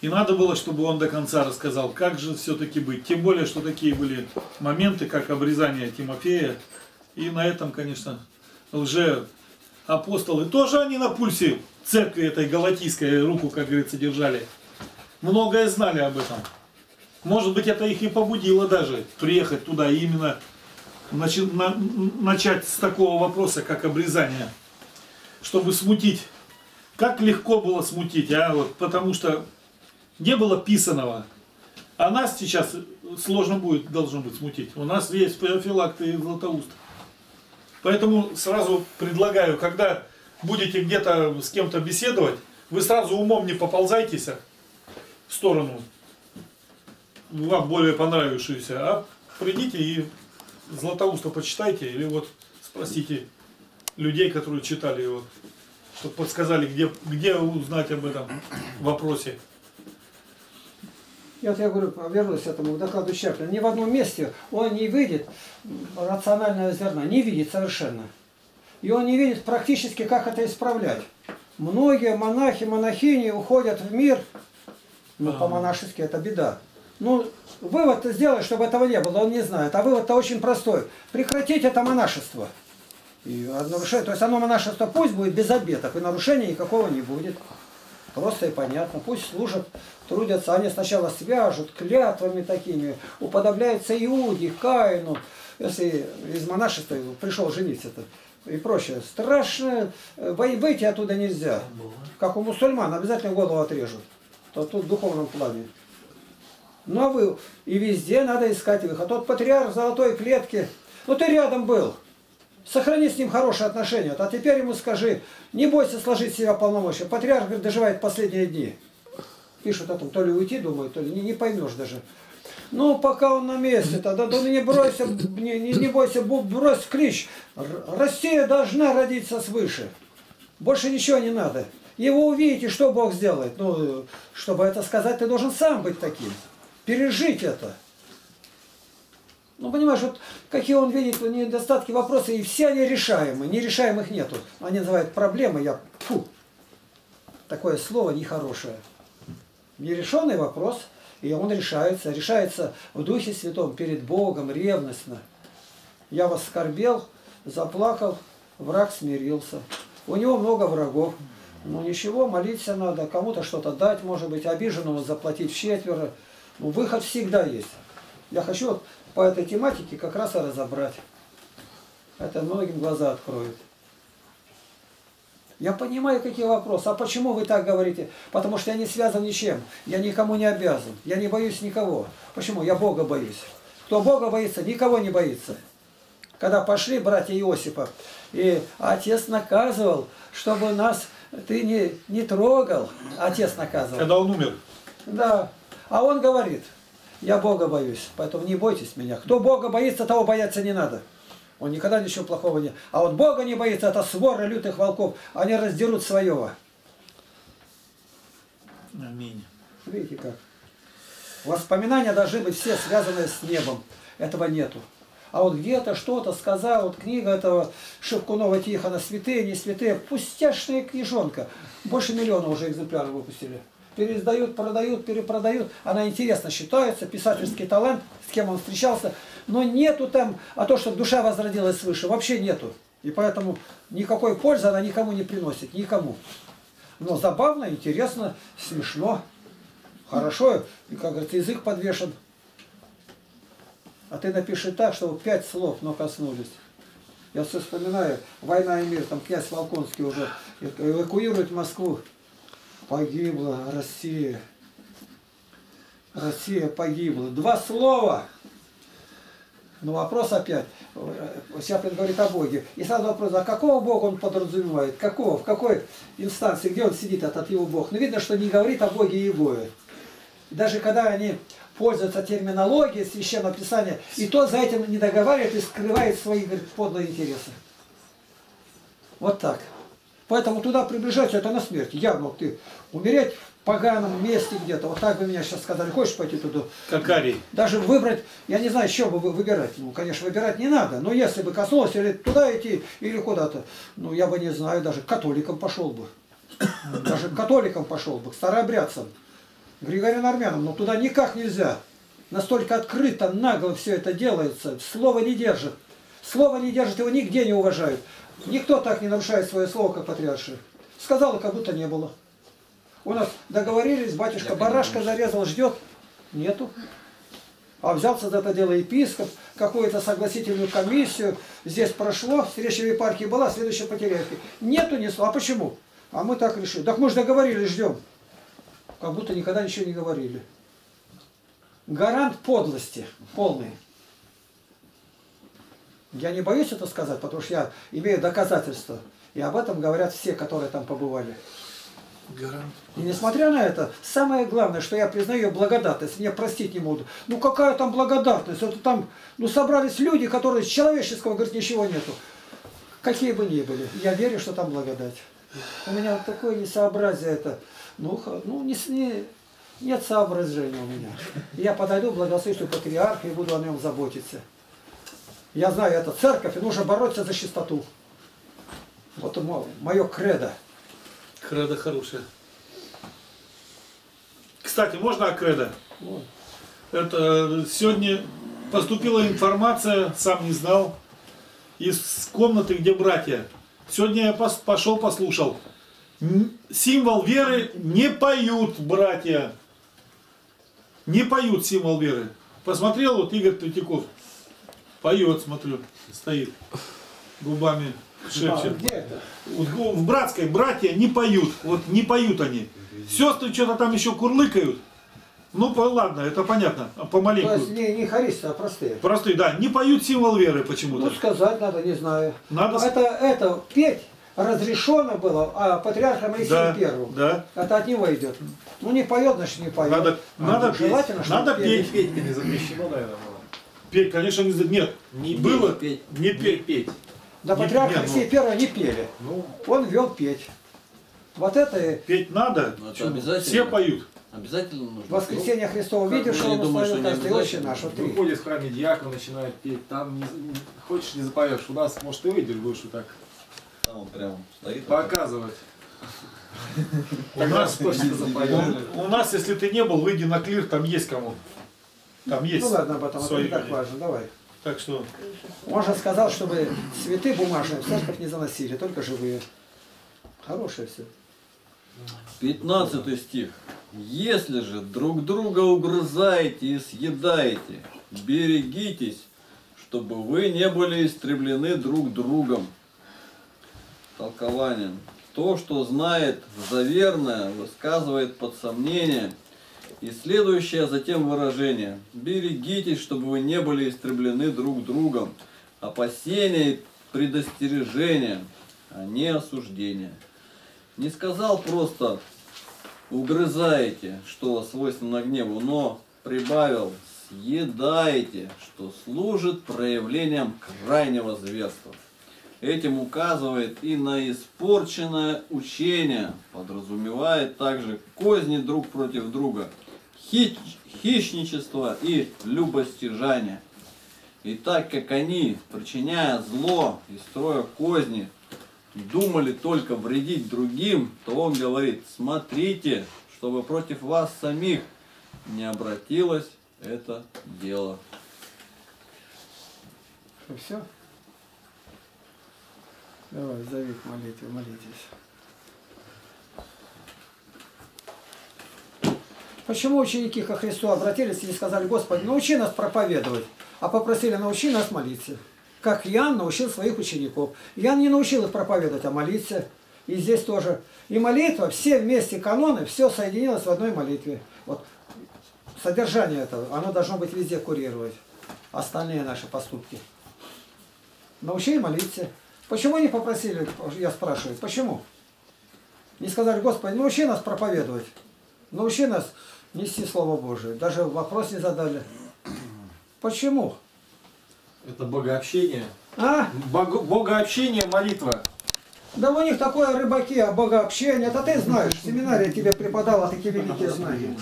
И надо было, чтобы он до конца рассказал, как же все-таки быть. Тем более, что такие были моменты, как обрезание Тимофея. И на этом, конечно, лже апостолы тоже они на пульсе церкви этой галатийской руку, как говорится, держали. Многое знали об этом. Может быть, это их и побудило даже приехать туда и именно начи- на- начать с такого вопроса, как обрезание, чтобы смутить. Как легко было смутить, а? Вот, потому что не было писаного. А нас сейчас сложно будет, должно быть смутить. У нас есть Феофилакт и Златоуст. Поэтому сразу предлагаю, когда будете где-то с кем-то беседовать, вы сразу умом не поползайтесь в сторону вам более понравившуюся, а придите и Златоуста почитайте, или вот спросите людей, которые читали его, чтобы подсказали, где, где узнать об этом вопросе. Я вот я говорю, вернусь этому докладу Чаплина. Ни в одном месте он не видит рационального зерна, не видит совершенно. И он не видит практически, как это исправлять. Многие монахи, монахини уходят в мир, ну, по-монашески это беда. Ну, вывод ты сделай, чтобы этого не было, он не знает. А вывод-то очень простой. Прекратить это монашество. И нарушение, то есть оно монашество пусть будет без обетов, и нарушения никакого не будет. Просто и понятно. Пусть служат, трудятся. Они сначала свяжут клятвами такими, уподобляются Иуде, Каину. Если из монашества пришел жениться-то и прочее. Страшно, выйти оттуда нельзя. Как у мусульман, обязательно голову отрежут. То тут в духовном плане. Ну вы, и везде надо искать выход. А тот патриарх в золотой клетке, ну ты рядом был. Сохрани с ним хорошие отношения. А теперь ему скажи, не бойся сложить себя полномочия. Патриарх говорит, доживает последние дни. Пишут о том, то ли уйти, думаю, то ли не, не поймешь даже. Ну, пока он на месте, тогда да, не бойся, не, не, не бойся, брось клич. Россия должна родиться свыше. Больше ничего не надо. Его увидите, что Бог сделает. Ну, чтобы это сказать, ты должен сам быть таким. Пережить это. Ну, понимаешь, вот какие он видит недостатки, вопросы, и все они решаемы. Нерешаемых нету. Они называют проблемы, я, фу, такое слово нехорошее. Нерешенный вопрос, и он решается. Решается в Духе Святом, перед Богом, ревностно. Я вас скорбел, заплакал, враг смирился. У него много врагов. Ну ничего, молиться надо, кому-то что-то дать, может быть, обиженному заплатить в четверо. Ну, выход всегда есть. Я хочу вот по этой тематике как раз и разобрать. Это многим глаза откроет. Я понимаю, какие вопросы. А почему вы так говорите? Потому что я не связан ничем. Я никому не обязан. Я не боюсь никого. Почему? Я Бога боюсь. Кто Бога боится, никого не боится. Когда пошли братья Иосипа, и отец наказывал, чтобы нас ты не, не трогал. Отец наказывал. Когда он умер. Да. А он говорит, я Бога боюсь, поэтому не бойтесь меня. Кто Бога боится, того бояться не надо. Он никогда ничего плохого не... А вот Бога не боится, это свора лютых волков. Они раздерут своего. Аминь. Видите как? Воспоминания должны быть все связанные с небом. Этого нету. А вот где-то что-то сказал, вот книга этого Шевкунова Тихона «Святые, не святые», пустяшная книжонка. Больше миллиона уже экземпляров выпустили переиздают, продают, перепродают. Она интересно считается, писательский талант, с кем он встречался. Но нету там, а то, чтобы душа возродилась свыше, вообще нету. И поэтому никакой пользы она никому не приносит, никому. Но забавно, интересно, смешно, хорошо, и, как говорится, язык подвешен. А ты напиши так, чтобы пять слов, но коснулись. Я все вспоминаю, «Война и мир», там князь Волконский уже эвакуирует Москву. Погибла Россия. Россия погибла. Два слова. Но вопрос опять. Сяплин говорит о Боге. И сразу вопрос, а какого Бога он подразумевает? Какого? В какой инстанции? Где он сидит, этот его Бог? Ну, видно, что не говорит о Боге Иегове. Даже когда они пользуются терминологией Священного Писания, и то за этим не договаривает и скрывает свои говорит, подлые интересы. Вот так. Поэтому туда приближаться это на смерть. Я мог ты умереть в поганом месте где-то. Вот так бы меня сейчас сказали, хочешь пойти туда? Какарий. Даже выбрать, я не знаю, что бы выбирать. Ну, конечно, выбирать не надо. Но если бы коснулось, или туда идти, или куда-то, ну, я бы не знаю, даже к католикам пошел бы. Даже к католикам пошел бы, к старообрядцам. Григориан Армянам, но туда никак нельзя. Настолько открыто, нагло все это делается. Слово не держит. Слово не держит, его нигде не уважают. Никто так не нарушает свое слово, как патриарши. Сказала, как будто не было. У нас договорились, батюшка барашка зарезал, ждет. Нету. А взялся за это дело епископ, какую-то согласительную комиссию. Здесь прошло, встреча в епархии была, следующая по Нету слова. А почему? А мы так решили. Так мы же договорились, ждем. Как будто никогда ничего не говорили. гарант подлости полный. Я не боюсь это сказать, потому что я имею доказательства. И об этом говорят все, которые там побывали. И несмотря на это, самое главное, что я признаю благодатность, мне простить не буду. Ну какая там благодатность? Это там, ну собрались люди, которые с человеческого, говорит, ничего нету. Какие бы ни были. Я верю, что там благодать. У меня такое несообразие это. Ну, ну не, не, нет соображения у меня. Я подойду, благословию патриарха и буду о нем заботиться. Я знаю, это церковь, и нужно бороться за чистоту. Вот мое кредо. Кредо хорошее. Кстати, можно о кредо? Вот. Это сегодня поступила информация, сам не знал, из комнаты, где братья. Сегодня я пошел послушал. Символ веры не поют братья. Не поют символ веры. Посмотрел вот Игорь Третьяков. Поет, смотрю, стоит. Губами А, шепчет. где это? Вот В братской братья не поют. Вот не поют они. Сестры что-то там еще курлыкают. Ну, по- ладно, это понятно. То Помаленьку. есть не, не хористы, а простые. Простые, да. Не поют символ веры Ну, почему-то. сказать надо, не знаю. Надо... Это, это петь разрешено было а патриарха Моисея Да, Первого. да. Это от него идет. Ну не поет, значит не поет. Надо, А, надо желательно, петь. чтобы Надо петь. Петь не запрещено, наверное, было. Петь, конечно, не... за- Нет. Не петь, Было. петь. Не петь. петь. Да Не- патриарх не, ну- Алексея Первого не пели. Ну, Он вел петь. Вот это и Петь надо. Ну, обязательно. Все поют. Обязательно нужно. воскресенье Христово бы что он установил каждый обязательно. наш. Вот три. выходит в храме диакон, начинает петь. Там не, не- хочешь не запоешь. У нас, может, и выйдешь, будешь вот так Там он прям стоит. показывать. У нас, точно запоешь. у, нас, если ты не был, выйди на клир, там есть кому. Там есть. Ну ладно, об этом, это не так важно. Давай. Так что Он же сказал, чтобы цветы бумажные в церковь не заносили, только живые. Хорошее все. 15 стих. Если же друг друга угрызаете и съедаете, берегитесь, чтобы вы не были истреблены друг другом. Толкование. То, что знает за верное, высказывает под сомнение. И следующее затем выражение. Берегитесь, чтобы вы не были истреблены друг другом. Опасение и предостережение, а не осуждение. Не сказал просто угрызаете, что свойственно гневу, но прибавил съедаете, что служит проявлением крайнего зверства. Этим указывает и на испорченное учение, подразумевает также козни друг против друга, хищ- хищничество и любостяжание. И так как они, причиняя зло и строя козни, думали только вредить другим, то он говорит, смотрите, чтобы против вас самих не обратилось это дело. Все? Давай, зови к молитве, молитесь. Почему ученики ко Христу обратились и сказали, Господи, научи нас проповедовать, а попросили, научи нас молиться. Как Ян научил своих учеников. Ян не научил их проповедовать, а молиться. И здесь тоже. И молитва, все вместе каноны, все соединилось в одной молитве. Вот содержание этого, оно должно быть везде курировать. Остальные наши поступки. Научи молиться. Почему не попросили, я спрашиваю, почему? Не сказали, Господи, научи нас проповедовать. Научи нас нести Слово Божие. Даже вопрос не задали. Почему? Это богообщение. А? Бого- богообщение, молитва. Да у них такое рыбаки, а богообщение. Это ты знаешь. В семинаре тебе преподала такие великие знания.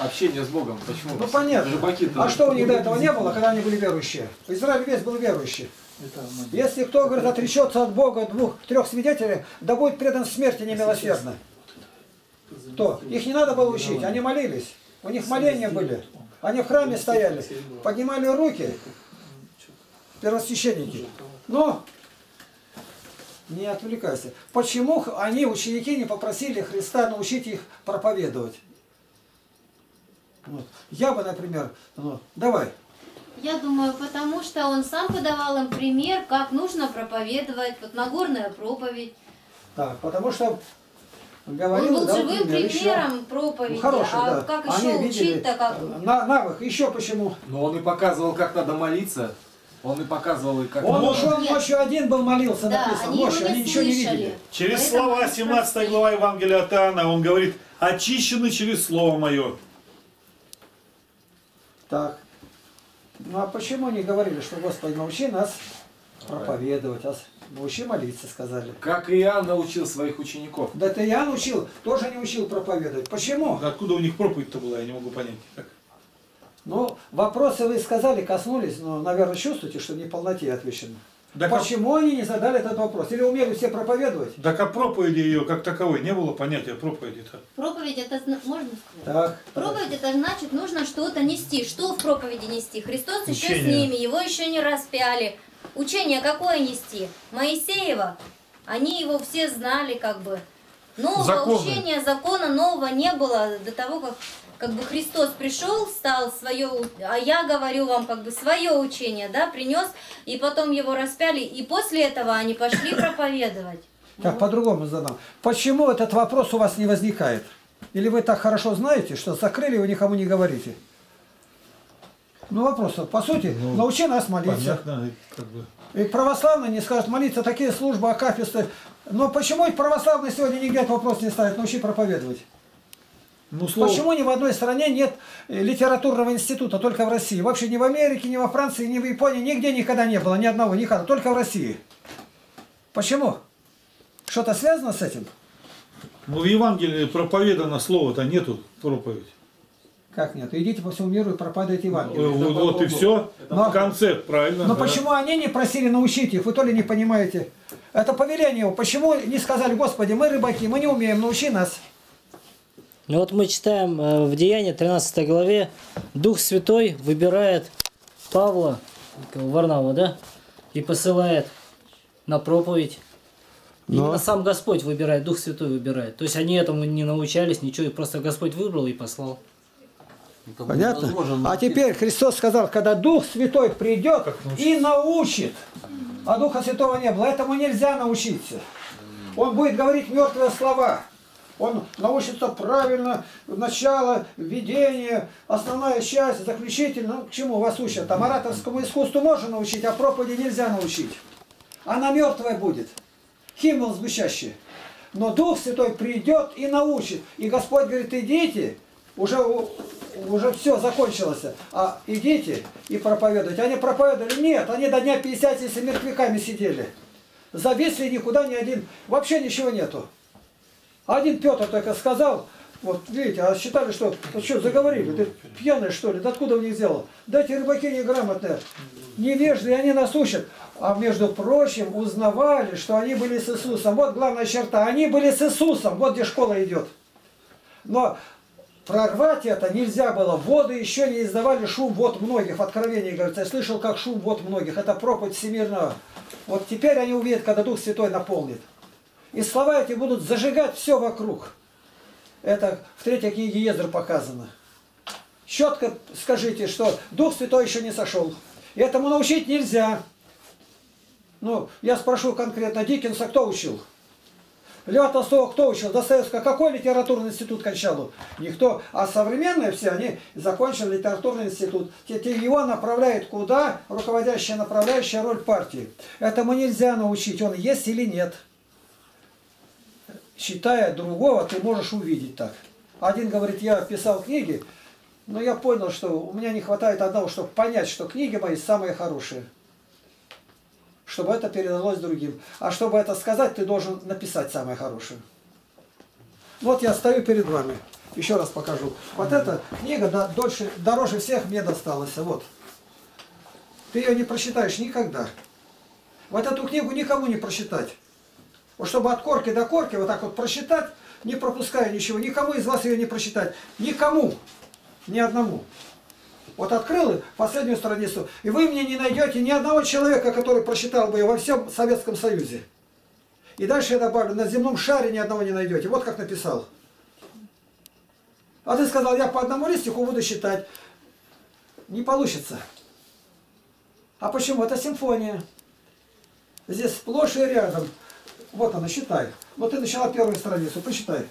А Общение с Богом. Почему? Ну понятно. Рыбаки-то- А что у них до этого не было, когда они были верующие? Израиль весь был верующий. Если кто, говорит, отречется от Бога двух-трех свидетелей, да будет предан смерти немилосердно. То, их не надо было учить, они молились. У них моления были. Они в храме стояли, поднимали руки, первосвященники. Но, не отвлекайся. Почему они, ученики, не попросили Христа научить их проповедовать? Вот. Я бы, например, ну, давай, Я думаю, потому что он сам подавал им пример, как нужно проповедовать, вот Нагорная проповедь. Так, потому что говорил, Он был дал живым пример. Еще- примером проповеди, Ну, хороший, а да. как Они еще видели, учить-то как? На, навык. Еще почему? Но он и показывал, как надо молиться. Он и показывал, и как Он надо- ушел Нет. ночью один был, молился, Да, написано. они Ночью, они ничего не видели. Через Поэтому слова они 17 спросили. глава Евангелия от Иоанна, он говорит, очищены через слово мое. Так. Ну а почему не говорили, что Господи, научи нас проповедовать, а научи молиться, сказали. Как Иоанн научил своих учеников. Да ты я учил, тоже не учил проповедовать. Почему? Откуда у них проповедь-то была, я не могу понять. Как? Ну, вопросы вы сказали, коснулись, но, наверное, чувствуете, что не в полноте отвечено. Да как, Почему они не задали этот вопрос? Или умели все проповедовать? да как проповеди ее как таковой, не было понятия проповеди-то. Проповедь это можно сказать? Так. Проповедь это значит нужно что-то нести. Что в проповеди нести? Христос еще с ними, его еще не распяли. Учение какое нести? Моисеева. Они его все знали как бы. Нового Законы. учения, закона нового не было до того, как как бы Христос пришел, стал свое, а я говорю вам как бы свое учение, да, принес, и потом его распяли, и после этого они пошли проповедовать. Так, по-другому задам. Почему этот вопрос у вас не возникает? Или вы так хорошо знаете, что закрыли, вы никому не говорите? Ну вопрос, по сути, Ну, научи нас молиться. Понятно, как бы. И православные не скажут молиться, такие службы, акафисты. Но почему и православные сегодня нигде этот вопрос не ставят? Научи проповедовать. Ну, слово, Почему ни в одной стране нет э, литературного института, только в России? Вообще ни в Америке, ни во Франции, ни в Японии, нигде никогда не было, ни одного, никогда, только в России. Почему? Что-то связано с этим? ну, в Евангелии проповедано слово-то нету проповедь. Как нет? Идите по всему миру и проповедуйте Евангелие. Э, Вот, и все. Но- Концепт, правильно. Но да. почему они не просили научить их? Вы то ли не понимаете. Это повеление его. Почему не сказали, Господи, мы рыбаки, мы не умеем, научи нас. Ну вот мы читаем э, в Деянии 13 главе, Дух Святой выбирает Павла, Варнава, да, и посылает на проповедь. Но- Именно сам Господь выбирает, Дух Святой выбирает. То есть они этому не научались, ничего, и просто Господь выбрал и послал. Это Понятно? А теперь Христос сказал, когда Дух Святой придет и научит, а Духа Святого не было, этому нельзя научиться. Он будет говорить мертвые слова. Он научится правильно, начало, введение, основная часть, заключительная. Ну, к чему вас учат? Там ораторскому искусству можно научить, а проповеди нельзя научить. Она мертвая будет. Химн звучащий. Но Дух Святой придет и научит. И Господь говорит, идите, уже, уже все закончилось, а идите и проповедуйте. Они проповедовали? Нет, они до дня 50 с мертвяками сидели. Зависли никуда ни один, вообще ничего нету. Один Петр только сказал, вот видите, а считали, что, ну что, заговорили, ты пьяный что ли, да откуда у них взяло? Да эти рыбаки неграмотные, невежды, они нас учат. А между прочим, узнавали, что они были с Иисусом. Вот главная черта, они были с Иисусом, вот где школа идет. Но прорвать это нельзя было. Воды еще не издавали шум вот многих. В Откровении говорится, я слышал, как шум вот многих. Это проповедь всемирного. Вот теперь они увидят, когда Дух Святой наполнит. И слова эти будут зажигать все вокруг. Это в третьей книге Ездр показано. Четко скажите, что Дух Святой еще не сошел. И этому научить нельзя. Ну, я спрошу конкретно, Диккенса кто учил? Льва Толстого кто учил? Достоевского какой литературный институт кончал? Никто. А современные все, они закончили литературный институт. Его направляет куда? Руководящая, направляющая роль партии. Этому нельзя научить, он есть или нет. Читая другого, ты можешь увидеть так. Один говорит, я писал книги, но я понял, что у меня не хватает одного, чтобы понять, что книги мои самые хорошие чтобы это передалось другим. А чтобы это сказать, ты должен написать самое хорошее. Вот я стою перед вами. Еще раз покажу. Вот эта книга да, дольше, дороже всех мне досталась. Вот. Ты ее не прочитаешь никогда. Вот эту книгу никому не прочитать. Вот чтобы от корки до корки вот так вот прочитать, не пропуская ничего, никому из вас ее не прочитать. Никому. Ни одному. Вот открыл последнюю страницу, и вы мне не найдете ни одного человека, который прочитал бы ее во всем Советском Союзе. И дальше я добавлю, на земном шаре ни одного не найдете. Вот как написал. А ты сказал, я по одному листику буду считать. Не получится. А почему? Это симфония. Здесь сплошь и рядом Вот она, считай. Вот ты начала первую страницу, посчитай.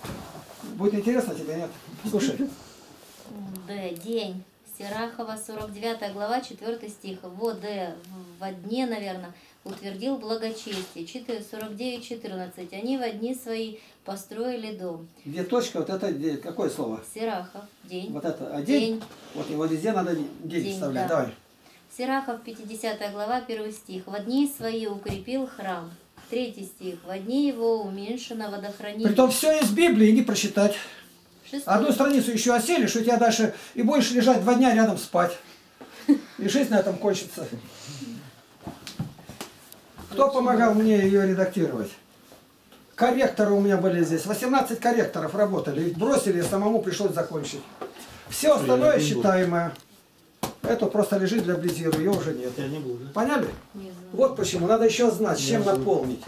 Будет интересно тебе, нет? Слушай. Д. День. Сирахова, 49 глава, 4 стих. Вот. Во дне, наверное, утвердил благочестие. 4, 49, 14. Они во дни свои построили дом. Где точка, вот это где- какое слово? Сирахов. День. Вот это, а день? День. Вот его везде надо день, День, вставлять. да. Давай. Сирахов, 50 глава, 1 стих. «Во дни свои укрепил храм». Третий стих. «Во дни его уменьшено водохранилище». Притом все из Библии, не прочитать. Шестой. Одну страницу еще оселишь, у тебя дальше и будешь лежать два дня рядом спать. И жизнь на этом кончится. Кто помогал мне ее редактировать? Корректоры у меня были здесь. 18 корректоров работали. Ведь бросили, и самому пришлось закончить. Все остальное считаемое. Это просто лежит для близира, ее уже нет. Я не буду. Поняли? Не. Вот почему. Надо еще знать, с чем наполнить.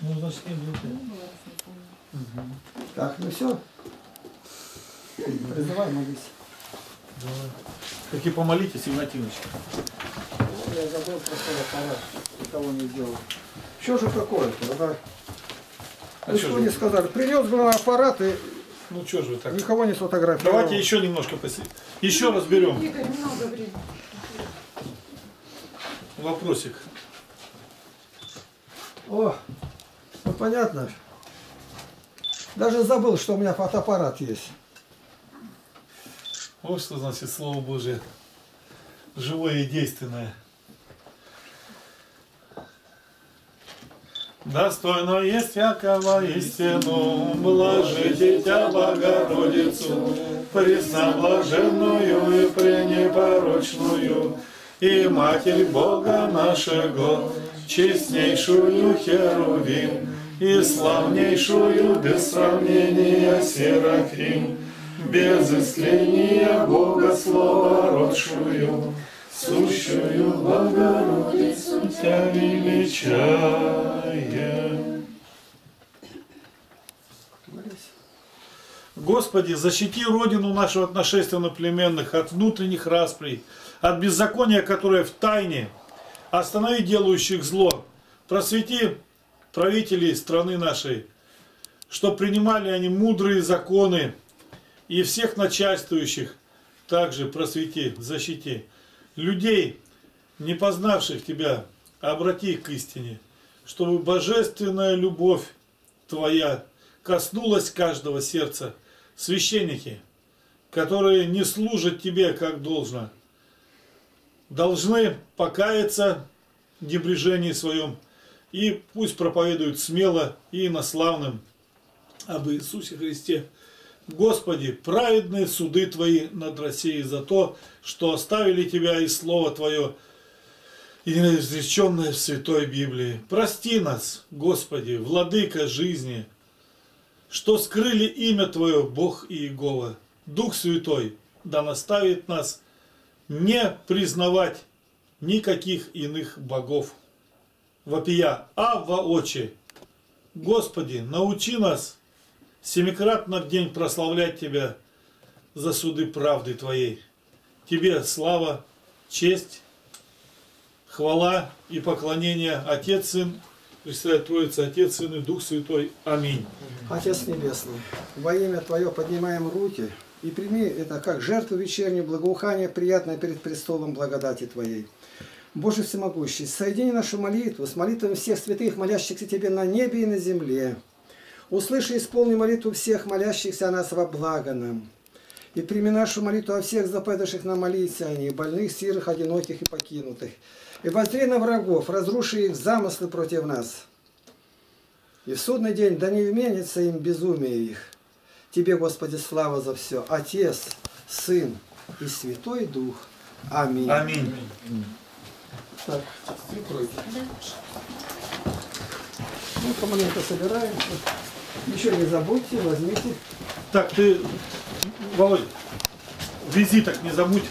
Ну, значит, не буду. Так, ну все. Призывай, молись. Давай. Таки помолитесь, Игнатьевич. Я забыл про свой аппарат, никого не делал. Что же такое-то? Да? А Вы что же? не сказали? Принес был аппарат и Ну что же вы так? никого не сфотографировал. Давайте еще немножко поси... Еще много времени. Вопросик. О, ну понятно. Даже забыл, что у меня фотоаппарат есть. Вот что значит Слово Божие. Живое и действенное. Достойно есть всякого истину, блажите Тя Богородицу, пресноблаженную и пренепорочную, и Матерь Бога нашего, честнейшую Херувим, и славнейшую без сравнения Серафим, без истления Бога Слова родшую, сущую Богородицу Тя величаем. Господи, защити родину нашу от нашествия наплеменных, от внутренних расприй, от беззакония, которое в тайне. Останови делающих зло. Просвети правителей страны нашей, что принимали они мудрые законы, и всех начальствующих также просвети, защити. Людей, не познавших Тебя, обрати к истине, чтобы божественная любовь Твоя коснулась каждого сердца. Священники, которые не служат Тебе как должно, должны покаяться в небрежении своем и пусть проповедуют смело и инославным об Иисусе Христе. Господи, праведные суды Твои над Россией за то, что оставили Тебя и Слово Твое, изреченное в Святой Библии. Прости нас, Господи, Владыка жизни, что скрыли имя Твое, Бог и Иегова. Дух Святой да наставит нас не признавать никаких иных богов. Вопия, а воочи. Господи, научи нас семикратно в день прославлять Тебя за суды правды Твоей. Тебе слава, честь, хвала и поклонение Отец, Сын, Пресвятая Троица, Отец, Сын и Дух Святой. Аминь. Отец Небесный, во имя Твое поднимаем руки и прими это как жертву вечернюю, благоухание, приятное перед престолом благодати Твоей. Боже Всемогущий, соедини нашу молитву с молитвами всех святых, молящихся Тебе на небе и на земле. Услыши и исполни молитву всех, молящихся о нас во благо нам. И прими нашу молитву о всех заповедавших нам молиться о них, больных, сирых, одиноких и покинутых. И воззри на врагов, разруши их замыслы против нас. И в судный день да не вменится им безумие их. Тебе, Господи, слава за все. Отец, Сын и Святой Дух. Аминь. Аминь. Так, прикройте. Ну, помаленьку собираемся. Еще не забудьте, возьмите. Так, ты, Володь, визиток не забудь.